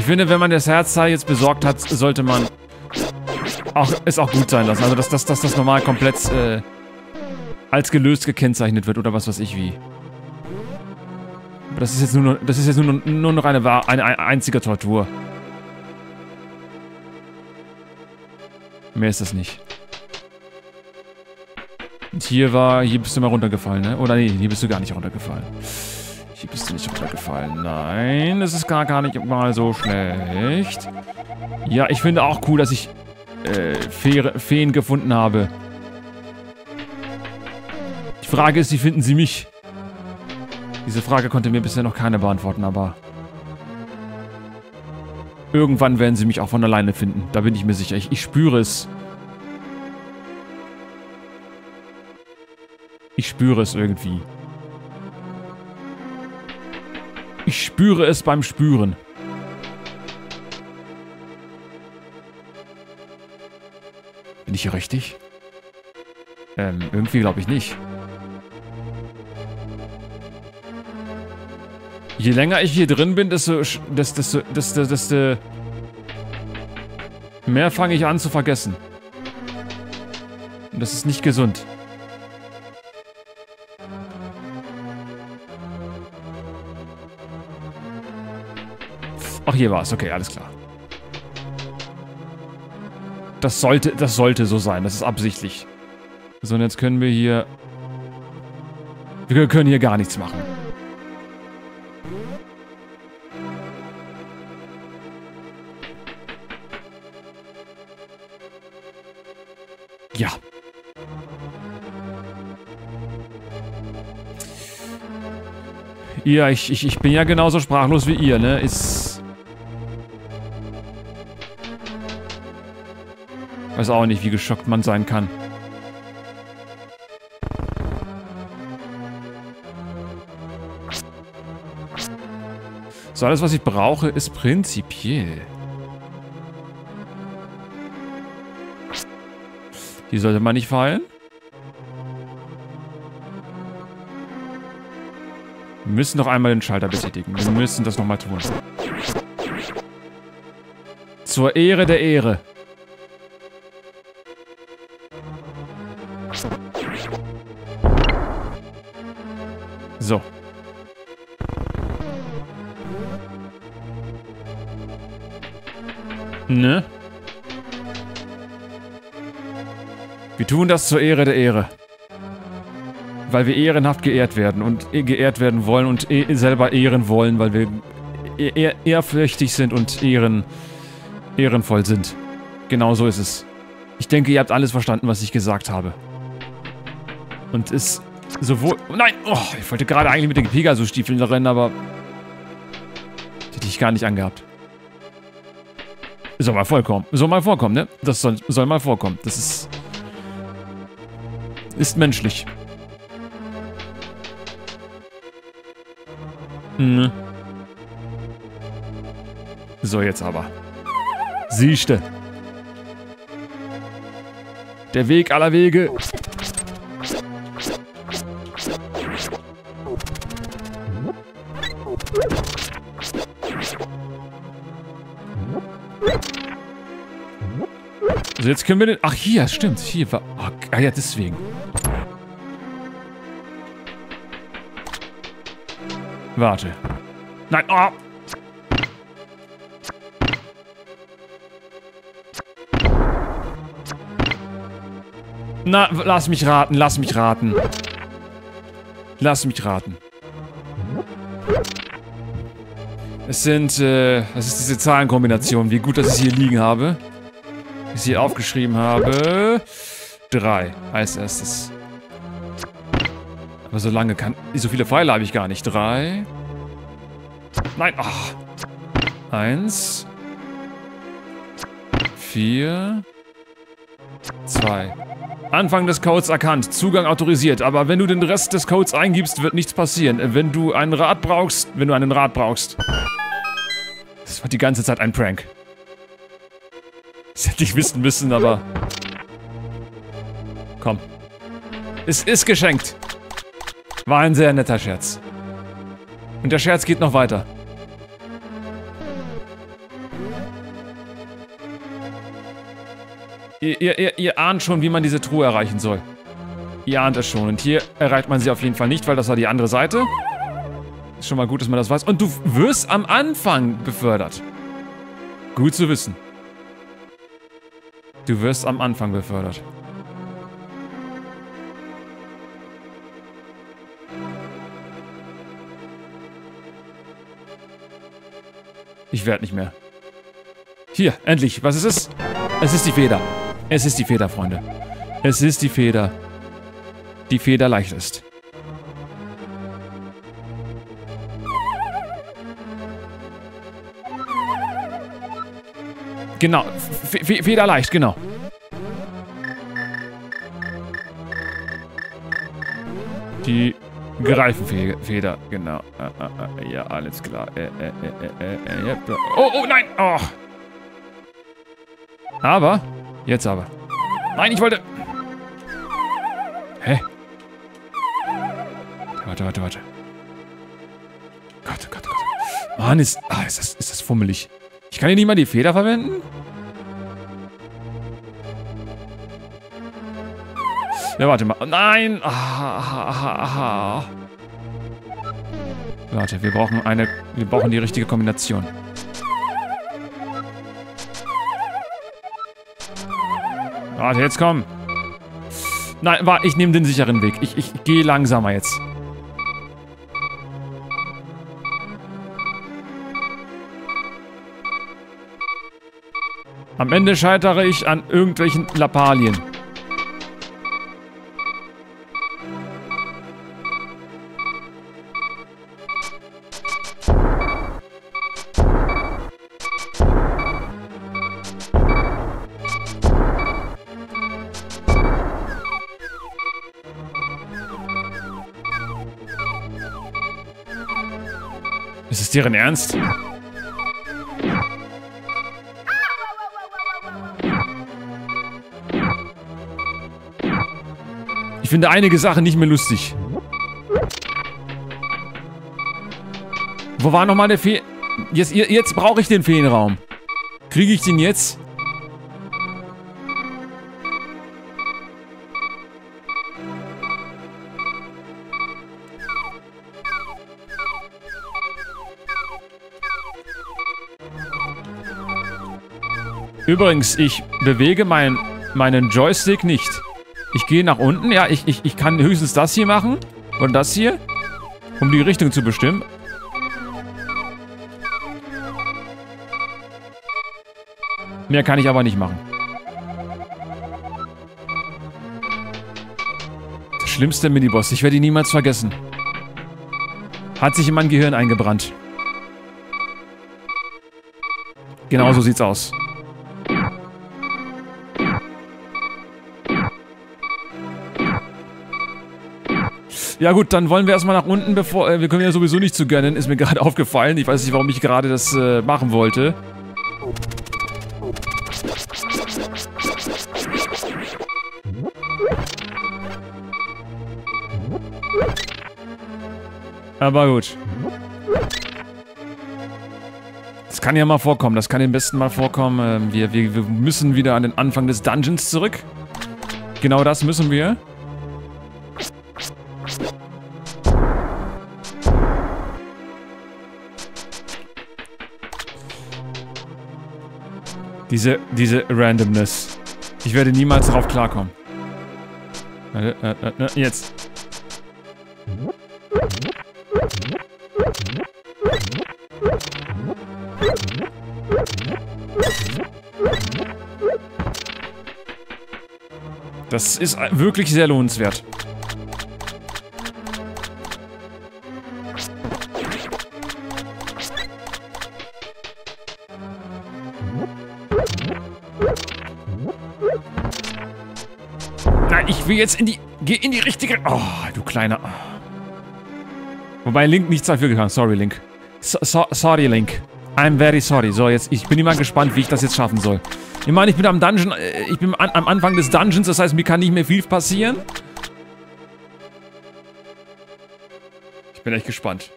Ich finde, wenn man das Herzteil jetzt besorgt hat, sollte man auch, es auch gut sein lassen. Also, dass, dass, dass das normal komplett äh, als gelöst gekennzeichnet wird oder was weiß ich wie. Das ist jetzt nur, das ist jetzt nur, nur noch eine, eine, eine einzige Tortur. Mehr ist das nicht. Und hier war, hier bist du mal runtergefallen, ne? Oder nee, hier bist du gar nicht runtergefallen. Hier bist du nicht runtergefallen. Nein, das ist gar, gar nicht mal so schlecht. Ja, ich finde auch cool, dass ich äh, Fe Feen gefunden habe. Die Frage ist, wie finden sie mich? Diese Frage konnte mir bisher noch keiner beantworten, aber... Irgendwann werden sie mich auch von alleine finden. Da bin ich mir sicher. Ich, ich spüre es. Ich spüre es irgendwie. Ich spüre es beim Spüren. Bin ich hier richtig? Ähm, irgendwie glaube ich nicht. Je länger ich hier drin bin, desto, desto, desto, desto, mehr fange ich an zu vergessen. Und das ist nicht gesund. Ach, hier war es. Okay, alles klar. Das sollte, das sollte so sein. Das ist absichtlich. So, und jetzt können wir hier... Wir können hier gar nichts machen. Ja. Ja, ich, ich, ich bin ja genauso sprachlos wie ihr, ne? Ist... Weiß auch nicht, wie geschockt man sein kann. So, alles, was ich brauche, ist prinzipiell... Die sollte man nicht fallen. Wir müssen noch einmal den Schalter betätigen. Wir müssen das nochmal tun. Zur Ehre der Ehre. So. Ne? Wir tun das zur Ehre der Ehre. Weil wir ehrenhaft geehrt werden und e- geehrt werden wollen und e selber ehren wollen, weil wir ehr ehrfürchtig sind und ehren ehrenvoll sind. Genau so ist es. Ich denke, ihr habt alles verstanden, was ich gesagt habe. Und es sowohl... Nein! Oh, ich wollte gerade eigentlich mit den Pegasus-Stiefeln rennen, aber... Die hätte ich gar nicht angehabt. Soll mal vorkommen. Soll mal vorkommen, ne? Das soll, soll mal vorkommen. Das ist... Ist menschlich. Hm. So, jetzt aber. Siehste. Der Weg aller Wege. Jetzt können wir den... Ach, hier, stimmt. Hier war... Oh, ah ja, deswegen. Warte. Nein, oh. Na, lass mich raten, lass mich raten. Lass mich raten. Es sind, äh, was ist diese Zahlenkombination? Wie gut, dass ich sie hier liegen habe. Ich sie aufgeschrieben habe. Drei als erstes. Aber so lange kann... So viele Pfeile habe ich gar nicht. Drei. Nein. Ach. Eins. Vier. Zwei. Anfang des Codes erkannt. Zugang autorisiert. Aber wenn du den Rest des Codes eingibst, wird nichts passieren. Wenn du einen Rad brauchst... Wenn du einen Rad brauchst. Das war die ganze Zeit ein Prank. Das hätte ich wissen müssen, aber... Komm. Es ist geschenkt. War ein sehr netter Scherz. Und der Scherz geht noch weiter. Ihr, ihr, ihr, ihr ahnt schon, wie man diese Truhe erreichen soll. Ihr ahnt es schon. Und hier erreicht man sie auf jeden Fall nicht, weil das war die andere Seite. Ist schon mal gut, dass man das weiß. Und du wirst am Anfang befördert. Gut zu wissen. Du wirst am Anfang befördert. Ich werde nicht mehr. Hier, endlich. Was ist es? Es ist die Feder. Es ist die Feder, Freunde. Es ist die Feder. Die Feder leicht ist. Genau. F Feder leicht, genau. Die Greifenfeder, genau. Ja, alles klar. Äh, äh, äh, oh, oh, nein! Oh. Aber, jetzt aber. Nein, ich wollte... Hä? Warte, warte, warte. Gott, Gott, Gott. Mann, ist, ah, ist, das, ist das fummelig. Ich kann hier nicht mal die Feder verwenden? Ja, warte mal. Nein! Aha, aha, aha, aha. Warte, wir brauchen eine... Wir brauchen die richtige Kombination. Warte, jetzt komm. Nein, warte, ich nehme den sicheren Weg. Ich, ich gehe langsamer jetzt. Am Ende scheitere ich an irgendwelchen Lappalien. Ist es deren Ernst? Ich finde einige Sachen nicht mehr lustig. Wo war nochmal der Fee... Jetzt, jetzt brauche ich den Feenraum. Kriege ich den jetzt? Übrigens, ich bewege mein, meinen Joystick nicht. Ich gehe nach unten. Ja, ich, ich, ich kann höchstens das hier machen. Und das hier. Um die Richtung zu bestimmen. Mehr kann ich aber nicht machen. Der schlimmste Miniboss. Ich werde ihn niemals vergessen. Hat sich in mein Gehirn eingebrannt. Genau so sieht's aus. Ja gut, dann wollen wir erstmal nach unten, bevor... Äh, wir können ja sowieso nicht zu gönnen, ist mir (laughs) gerade aufgefallen. Ich weiß nicht, warum ich gerade das äh, machen wollte. Aber gut. Das kann ja mal vorkommen. Das kann im besten mal vorkommen. Ähm, wir, wir, wir müssen wieder an den Anfang des Dungeons zurück. Genau das müssen wir. Diese, diese Randomness. Ich werde niemals darauf klarkommen. Äh, äh, äh, jetzt. Das ist wirklich sehr lohnenswert. Will jetzt in die... Geh in die richtige... Oh, du kleiner... Wobei Link nichts dafür getan. Sorry, Link. So, so, sorry, Link. I'm very sorry. So, jetzt... Ich bin immer gespannt, wie ich das jetzt schaffen soll. Ich meine, ich bin am Dungeon... Äh, ich bin an, am Anfang des Dungeons, das heißt, mir kann nicht mehr viel passieren. Ich bin echt gespannt.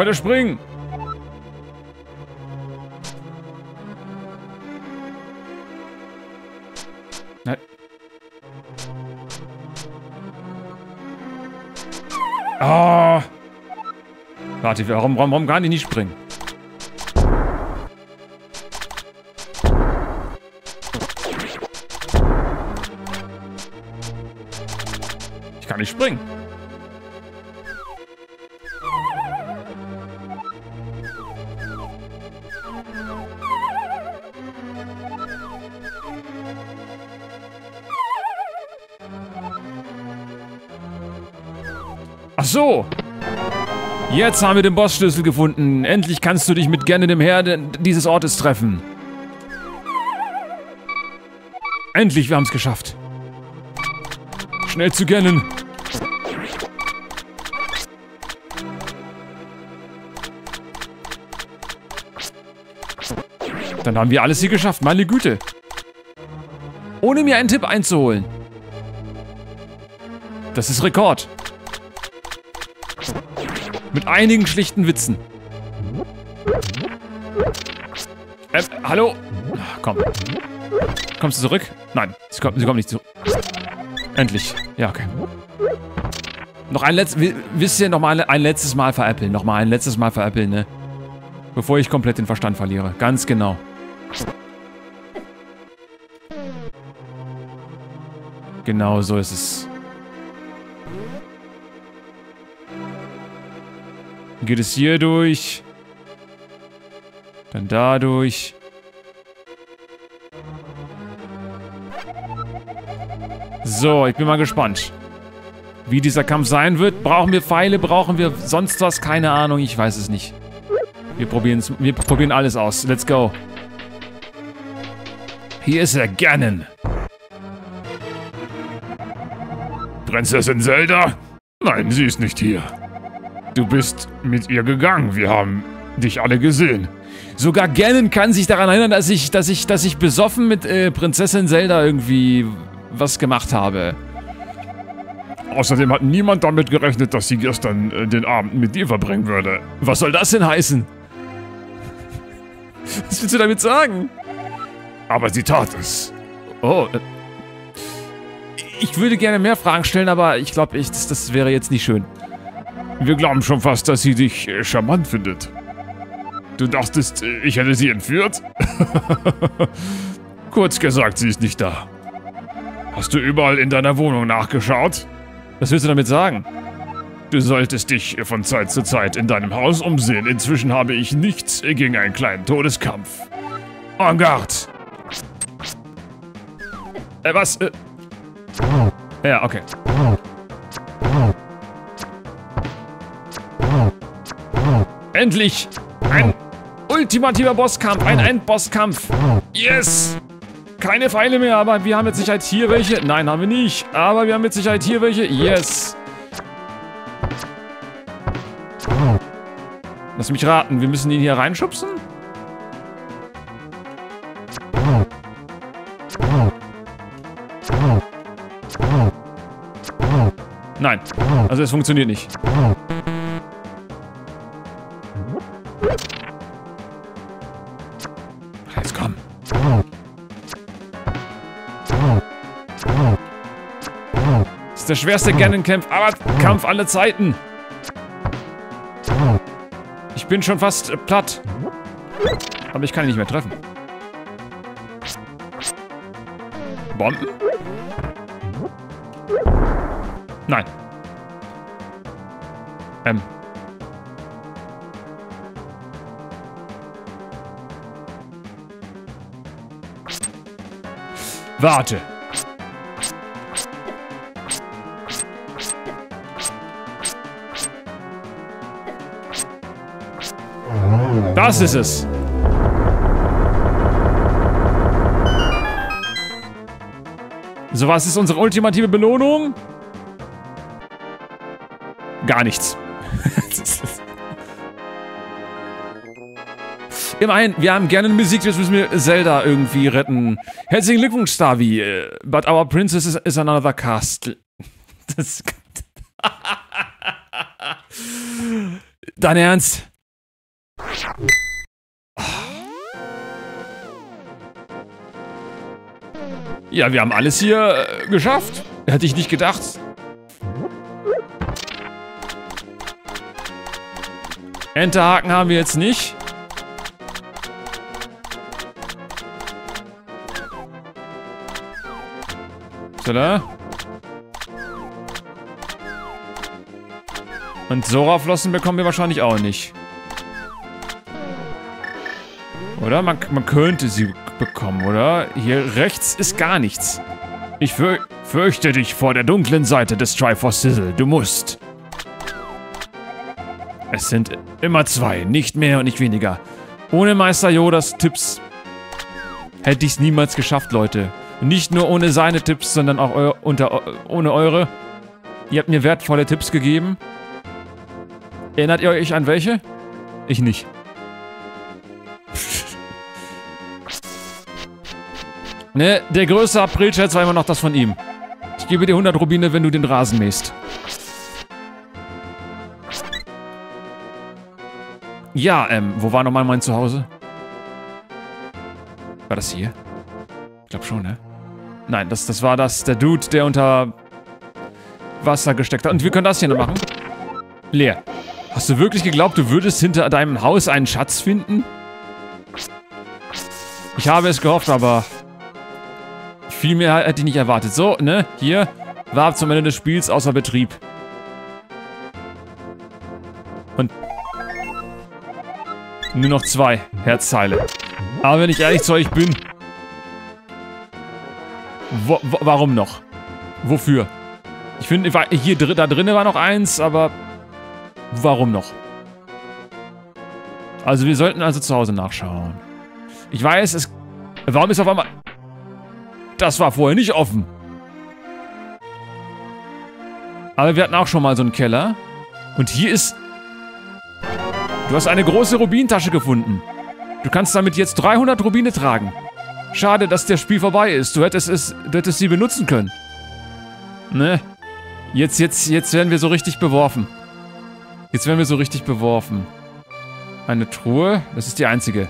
Wollte springen. Nein. Oh. Warte, warum, warum, warum kann ich nicht springen? Ich kann nicht springen. So. Jetzt haben wir den Bossschlüssel gefunden. Endlich kannst du dich mit Ganon dem Herr dieses Ortes treffen. Endlich, wir haben es geschafft. Schnell zu Ganon. Dann haben wir alles hier geschafft. Meine Güte. Ohne mir einen Tipp einzuholen. Das ist Rekord. Mit einigen schlichten Witzen. Äh, hallo? Ach, komm. Kommst du zurück? Nein, sie kommt, sie kommt nicht zurück. Endlich. Ja, okay. Noch ein letztes... Wisst ihr, noch mal ein letztes Mal veräppeln. Noch mal ein letztes Mal veräppeln, ne? Bevor ich komplett den Verstand verliere. Ganz genau. Genau so ist es. Geht es hier durch. Dann da durch. So, ich bin mal gespannt. Wie dieser Kampf sein wird. Brauchen wir Pfeile? Brauchen wir sonst was? Keine Ahnung, ich weiß es nicht. Wir probieren wir probieren alles aus. Let's go. Hier ist er, Ganon. Prinzessin Zelda? Nein, sie ist nicht hier. Du bist mit ihr gegangen. Wir haben dich alle gesehen. Sogar Ganon kann sich daran erinnern, dass ich, dass ich, dass ich besoffen mit äh, Prinzessin Zelda irgendwie was gemacht habe. Außerdem hat niemand damit gerechnet, dass sie gestern äh, den Abend mit dir verbringen würde. Was soll das denn heißen? (laughs) Was willst du damit sagen? Aber sie tat es. Oh, äh, ich würde gerne mehr Fragen stellen, aber ich glaube, das, das wäre jetzt nicht schön. Wir glauben schon fast, dass sie dich äh, charmant findet. Du dachtest, äh, ich hätte sie entführt? (laughs) Kurz gesagt, sie ist nicht da. Hast du überall in deiner Wohnung nachgeschaut? Was willst du damit sagen? Du solltest dich von Zeit zu Zeit in deinem Haus umsehen. Inzwischen habe ich nichts gegen einen kleinen Todeskampf. En garde! Äh, was? Äh. Ja, okay. Endlich! Ein ultimativer Bosskampf, ein Endbosskampf. Yes! Keine Pfeile mehr, aber wir haben mit Sicherheit hier welche. Nein, haben wir nicht. Aber wir haben mit Sicherheit hier welche. Yes! Lass mich raten, wir müssen ihn hier reinschubsen? Nein. Also es funktioniert nicht. Der schwerste Ganon-Kampf aller, Kampf aller Zeiten. Ich bin schon fast äh, platt. Aber ich kann ihn nicht mehr treffen. Bomben? Nein. Ähm. Warte. Das ist es. So, was ist unsere ultimative Belohnung? Gar nichts. (laughs) Immerhin, wir haben gerne Musik, jetzt müssen wir Zelda irgendwie retten. Herzlichen Glückwunsch, Stavi. But our princess is, is another cast. (laughs) Das (laughs) Dein Ernst? Ja, wir haben alles hier äh, geschafft. Hätte ich nicht gedacht. Enterhaken haben wir jetzt nicht. Zelle. Und Sora-Flossen bekommen wir wahrscheinlich auch nicht. Oder? Man, man könnte sie bekommen, oder? Hier rechts ist gar nichts. Ich für, fürchte dich vor der dunklen Seite des Triforce Sizzle. Du musst. Es sind immer zwei, nicht mehr und nicht weniger. Ohne Meister Yodas Tipps hätte ich es niemals geschafft, Leute. nicht nur ohne seine Tipps, sondern auch eu unter, ohne eure. Ihr habt mir wertvolle Tipps gegeben. Erinnert ihr euch an welche? Ich nicht. Ne, der größte April-Chat war immer noch das von ihm. Ich gebe dir 100 Rubine, wenn du den Rasen mähst. Ja, ähm, wo war nochmal mein Zuhause? War das hier? Ich glaube schon, ne? Nein, das, das war das, der Dude, der unter Wasser gesteckt hat. Und wir können das hier noch machen. Leer. Hast du wirklich geglaubt, du würdest hinter deinem Haus einen Schatz finden? Ich habe es gehofft, aber viel mehr hätte ich nicht erwartet. So, ne? Hier. War zum Ende des Spiels außer Betrieb. Und... Nur noch zwei Herzteile. Aber wenn ich ehrlich zu euch bin... Wo, wo, warum noch? Wofür? Ich finde, hier da drinnen war noch eins, aber... Warum noch? Also wir sollten also zu Hause nachschauen. Ich weiß, es... Warum ist auf einmal... Das war vorher nicht offen. Aber wir hatten auch schon mal so einen Keller. Und hier ist... Du hast eine große Rubintasche gefunden. Du kannst damit jetzt 300 Rubine tragen. Schade, dass das Spiel vorbei ist. Du hättest es, du hättest sie benutzen können. Ne? Jetzt, jetzt, jetzt werden wir so richtig beworfen. Jetzt werden wir so richtig beworfen. Eine Truhe? Das ist die einzige.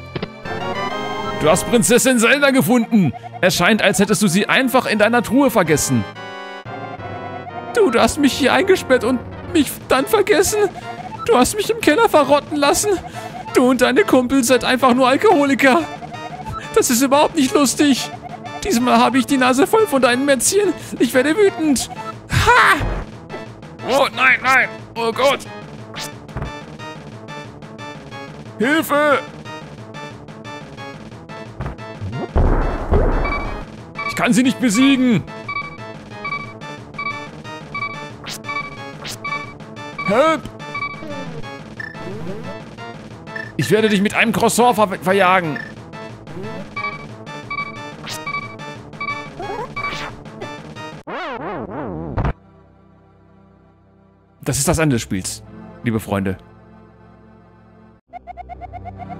Du hast Prinzessin Zelda gefunden. Es scheint, als hättest du sie einfach in deiner Truhe vergessen. Du, du hast mich hier eingesperrt und mich dann vergessen? Du hast mich im Keller verrotten lassen? Du und deine Kumpel seid einfach nur Alkoholiker. Das ist überhaupt nicht lustig. Diesmal habe ich die Nase voll von deinen Mätzchen. Ich werde wütend. Ha! Oh, nein, nein. Oh Gott. Hilfe! Kann sie nicht besiegen. Help! Ich werde dich mit einem Croissant ver verjagen. Das ist das Ende des Spiels, liebe Freunde.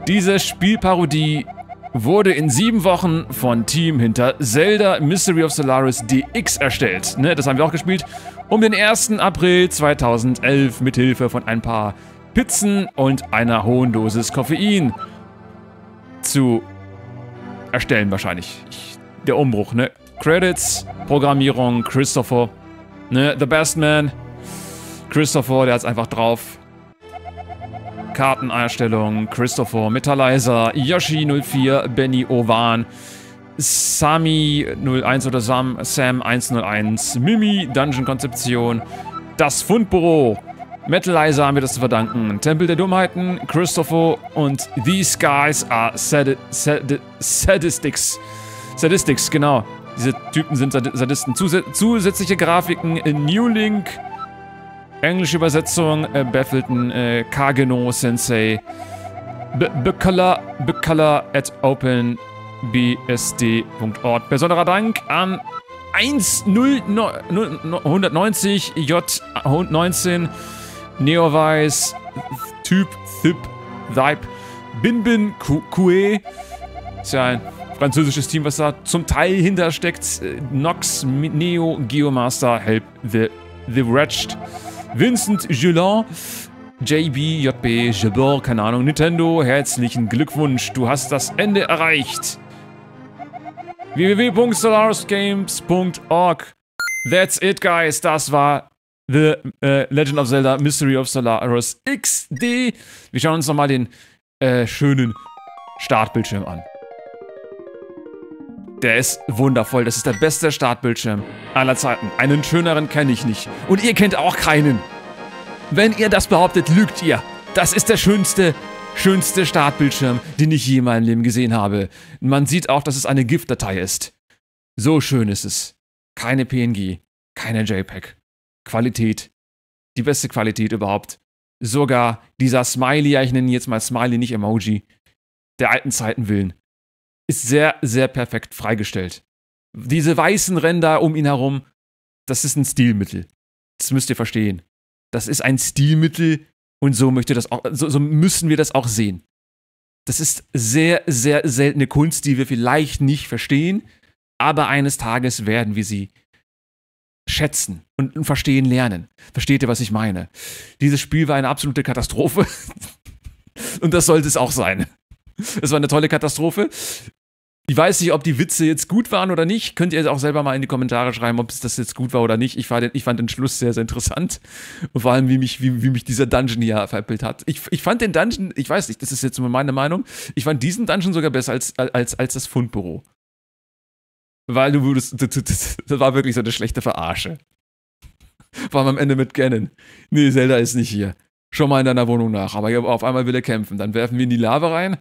Diese Spielparodie wurde in sieben Wochen von Team hinter Zelda Mystery of Solaris DX erstellt. Ne, das haben wir auch gespielt. Um den 1. April 2011 mit Hilfe von ein paar Pizzen und einer hohen Dosis Koffein zu erstellen wahrscheinlich. Ich, der Umbruch, ne? Credits, Programmierung, Christopher, ne? The Best Man. Christopher, der hat's einfach drauf. Karteneinstellung, Christopher, Metallizer, Yoshi04, Benny Ovan, Sami 01 oder Sam, Sam 101, Mimi, Dungeon Konzeption, das Fundbüro, Metalizer haben wir das zu verdanken, Tempel der Dummheiten, Christopher und These Guys are sadi sadi Sadistics. Sadistics, genau. Diese Typen sind Sadisten. Zus zusätzliche Grafiken, New Link, Englische Übersetzung, äh, Baffleton, äh, Kageno Sensei, Becolor, Becolor at openbsd.org. Besonderer Dank an 10190 J19 Neowise Typ Thip Thipe Binbin Kue. Ist ja ein französisches Team, was da zum Teil hintersteckt. Nox Neo Geomaster Help the, the Wretched. Vincent Julin, JB, JB, Jabor, keine Ahnung, Nintendo, herzlichen Glückwunsch, du hast das Ende erreicht. www.solarisgames.org That's it, guys. Das war The uh, Legend of Zelda Mystery of Solaris XD. Wir schauen uns nochmal den äh, schönen Startbildschirm an. Der ist wundervoll. Das ist der beste Startbildschirm aller Zeiten. Einen schöneren kenne ich nicht. Und ihr kennt auch keinen. Wenn ihr das behauptet, lügt ihr. Das ist der schönste, schönste Startbildschirm, den ich je in meinem Leben gesehen habe. Man sieht auch, dass es eine GIF-Datei ist. So schön ist es. Keine PNG, keine JPEG. Qualität. Die beste Qualität überhaupt. Sogar dieser Smiley, ja, ich nenne ihn jetzt mal Smiley, nicht Emoji, der alten Zeiten willen ist sehr, sehr perfekt freigestellt. Diese weißen Ränder um ihn herum, das ist ein Stilmittel. Das müsst ihr verstehen. Das ist ein Stilmittel und so möchte das auch, so, so müssen wir das auch sehen. Das ist sehr, sehr seltene Kunst, die wir vielleicht nicht verstehen, aber eines Tages werden wir sie schätzen und verstehen lernen. Versteht ihr, was ich meine? Dieses Spiel war eine absolute Katastrophe. (laughs) und das sollte es auch sein. Es war eine tolle Katastrophe. Ich weiß nicht, ob die Witze jetzt gut waren oder nicht. Könnt ihr auch selber mal in die Kommentare schreiben, ob es das jetzt gut war oder nicht. Ich fand den, ich fand den Schluss sehr, sehr interessant. Und vor allem, wie mich, wie, wie mich dieser Dungeon hier verbild hat. Ich, ich fand den Dungeon, ich weiß nicht, das ist jetzt nur meine Meinung, ich fand diesen Dungeon sogar besser als, als, als das Fundbüro. Weil du wurdest, das, das war wirklich so eine schlechte Verarsche. Vor allem am Ende mit Ganon. Nee, Zelda ist nicht hier. Schau mal in deiner Wohnung nach. Aber auf einmal will er kämpfen. Dann werfen wir in die Lava rein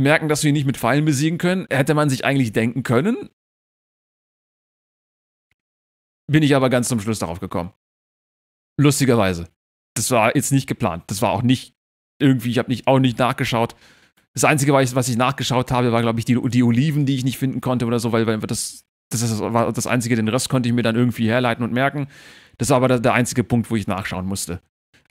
merken, dass wir ihn nicht mit Pfeilen besiegen können. Hätte man sich eigentlich denken können. Bin ich aber ganz zum Schluss darauf gekommen. Lustigerweise. Das war jetzt nicht geplant. Das war auch nicht irgendwie, ich habe nicht, auch nicht nachgeschaut. Das Einzige, was ich nachgeschaut habe, war, glaube ich, die, die Oliven, die ich nicht finden konnte oder so, weil, weil das, das war das Einzige, den Rest konnte ich mir dann irgendwie herleiten und merken. Das war aber der, der einzige Punkt, wo ich nachschauen musste.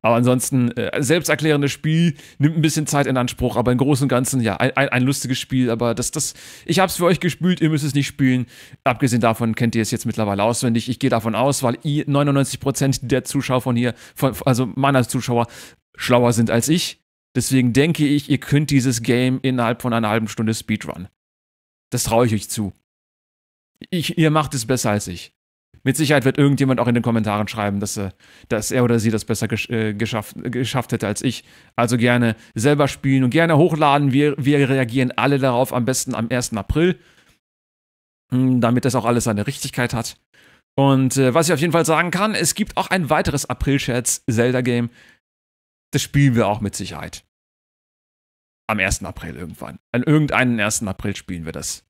Aber ansonsten, äh, selbsterklärendes Spiel, nimmt ein bisschen Zeit in Anspruch, aber im Großen und Ganzen, ja, ein, ein lustiges Spiel, aber das, das, ich hab's für euch gespielt, ihr müsst es nicht spielen. Abgesehen davon kennt ihr es jetzt mittlerweile auswendig. Ich gehe davon aus, weil 99% der Zuschauer von hier, von, also meiner Zuschauer, schlauer sind als ich. Deswegen denke ich, ihr könnt dieses Game innerhalb von einer halben Stunde Speedrun. Das traue ich euch zu. Ich, ihr macht es besser als ich. Mit Sicherheit wird irgendjemand auch in den Kommentaren schreiben, dass, äh, dass er oder sie das besser gesch äh, geschafft, geschafft hätte als ich. Also gerne selber spielen und gerne hochladen. Wir, wir reagieren alle darauf, am besten am 1. April, hm, damit das auch alles seine Richtigkeit hat. Und äh, was ich auf jeden Fall sagen kann, es gibt auch ein weiteres April-Scherz-Zelda-Game. Das spielen wir auch mit Sicherheit. Am 1. April irgendwann. An irgendeinen 1. April spielen wir das.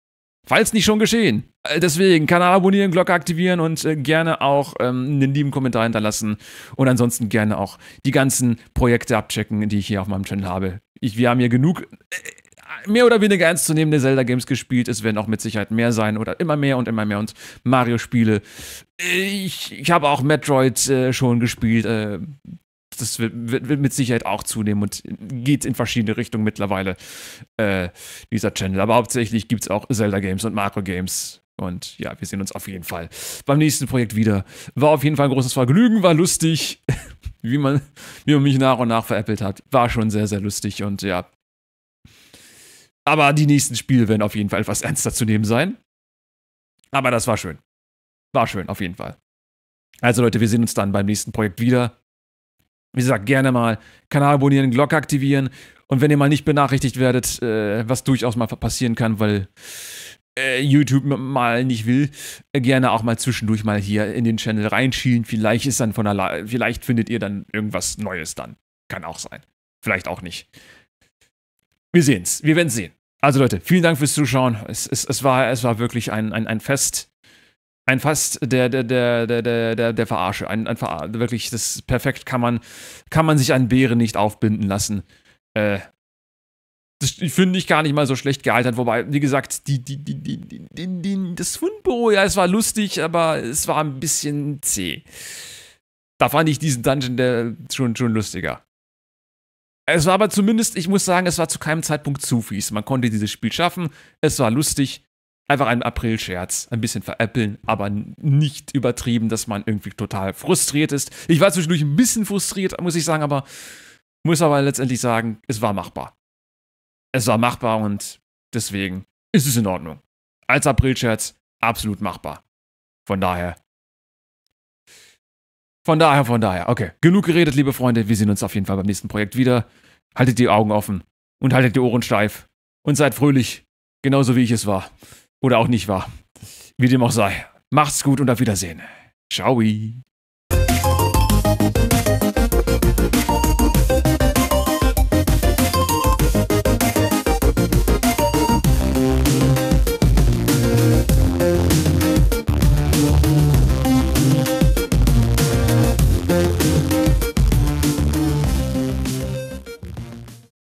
Falls nicht schon geschehen. Äh, deswegen Kanal abonnieren, Glocke aktivieren und äh, gerne auch ähm, einen lieben Kommentar hinterlassen. Und ansonsten gerne auch die ganzen Projekte abchecken, die ich hier auf meinem Channel habe. Ich, wir haben hier genug äh, mehr oder weniger ernstzunehmende Zelda-Games gespielt. Es werden auch mit Sicherheit mehr sein oder immer mehr und immer mehr und Mario-Spiele. Ich, ich habe auch Metroid äh, schon gespielt. Das wird, wird, wird, mit Sicherheit auch zunehmen und geht in verschiedene Richtungen mittlerweile, äh, dieser Channel. Aber hauptsächlich gibt es auch Zelda-Games und Mario-Games. Und ja, wir sehen uns auf jeden Fall beim nächsten Projekt wieder. War auf jeden Fall ein großes Vergnügen, war lustig, (laughs) wie man, wie man mich nach und nach veräppelt hat. War schon sehr, sehr lustig und ja. Aber die nächsten Spiele werden auf jeden Fall etwas ernster zu nehmen sein. Aber das war schön. War schön, auf jeden Fall. Also Leute, wir sehen uns dann beim nächsten Projekt wieder. Wie gesagt, gerne mal Kanal abonnieren, Glocke aktivieren. Und wenn ihr mal nicht benachrichtigt werdet, äh, was durchaus mal passieren kann, weil äh, YouTube mal nicht will, äh, gerne auch mal zwischendurch mal hier in den Channel reinschielen. Vielleicht ist dann von allein, vielleicht findet ihr dann irgendwas Neues dann. Kann auch sein. Vielleicht auch nicht. Wir sehen's. Wir werden sehen. Also Leute, vielen Dank fürs Zuschauen. Es, es, es, war, es war wirklich ein, ein, ein Fest. Ein Fast der, der, der, der, der, der, Verarsche. Ein, ein Ver wirklich, das perfekt kann man, kann man sich einen Bären nicht aufbinden lassen. Äh, das finde ich gar nicht mal so schlecht gealtert. Wobei, wie gesagt, die, die, die, die, die, die, das Fundbüro, ja, es war lustig, aber es war ein bisschen zäh. Da fand ich diesen Dungeon der schon, schon lustiger. Es war aber zumindest, ich muss sagen, es war zu keinem Zeitpunkt zu fies. Man konnte dieses Spiel schaffen. Es war lustig. Einfach ein April-Scherz. Ein bisschen veräppeln, aber nicht übertrieben, dass man irgendwie total frustriert ist. Ich war zwischendurch ein bisschen frustriert, muss ich sagen, aber muss aber letztendlich sagen, es war machbar. Es war machbar und deswegen ist es in Ordnung. Als April-Scherz absolut machbar. Von daher. Von daher, von daher. Okay, genug geredet, liebe Freunde. Wir sehen uns auf jeden Fall beim nächsten Projekt wieder. Haltet die Augen offen und haltet die Ohren steif und seid fröhlich, genauso wie ich es war. Oder auch nicht wahr. Wie dem auch sei. Macht's gut und auf Wiedersehen. Ciao.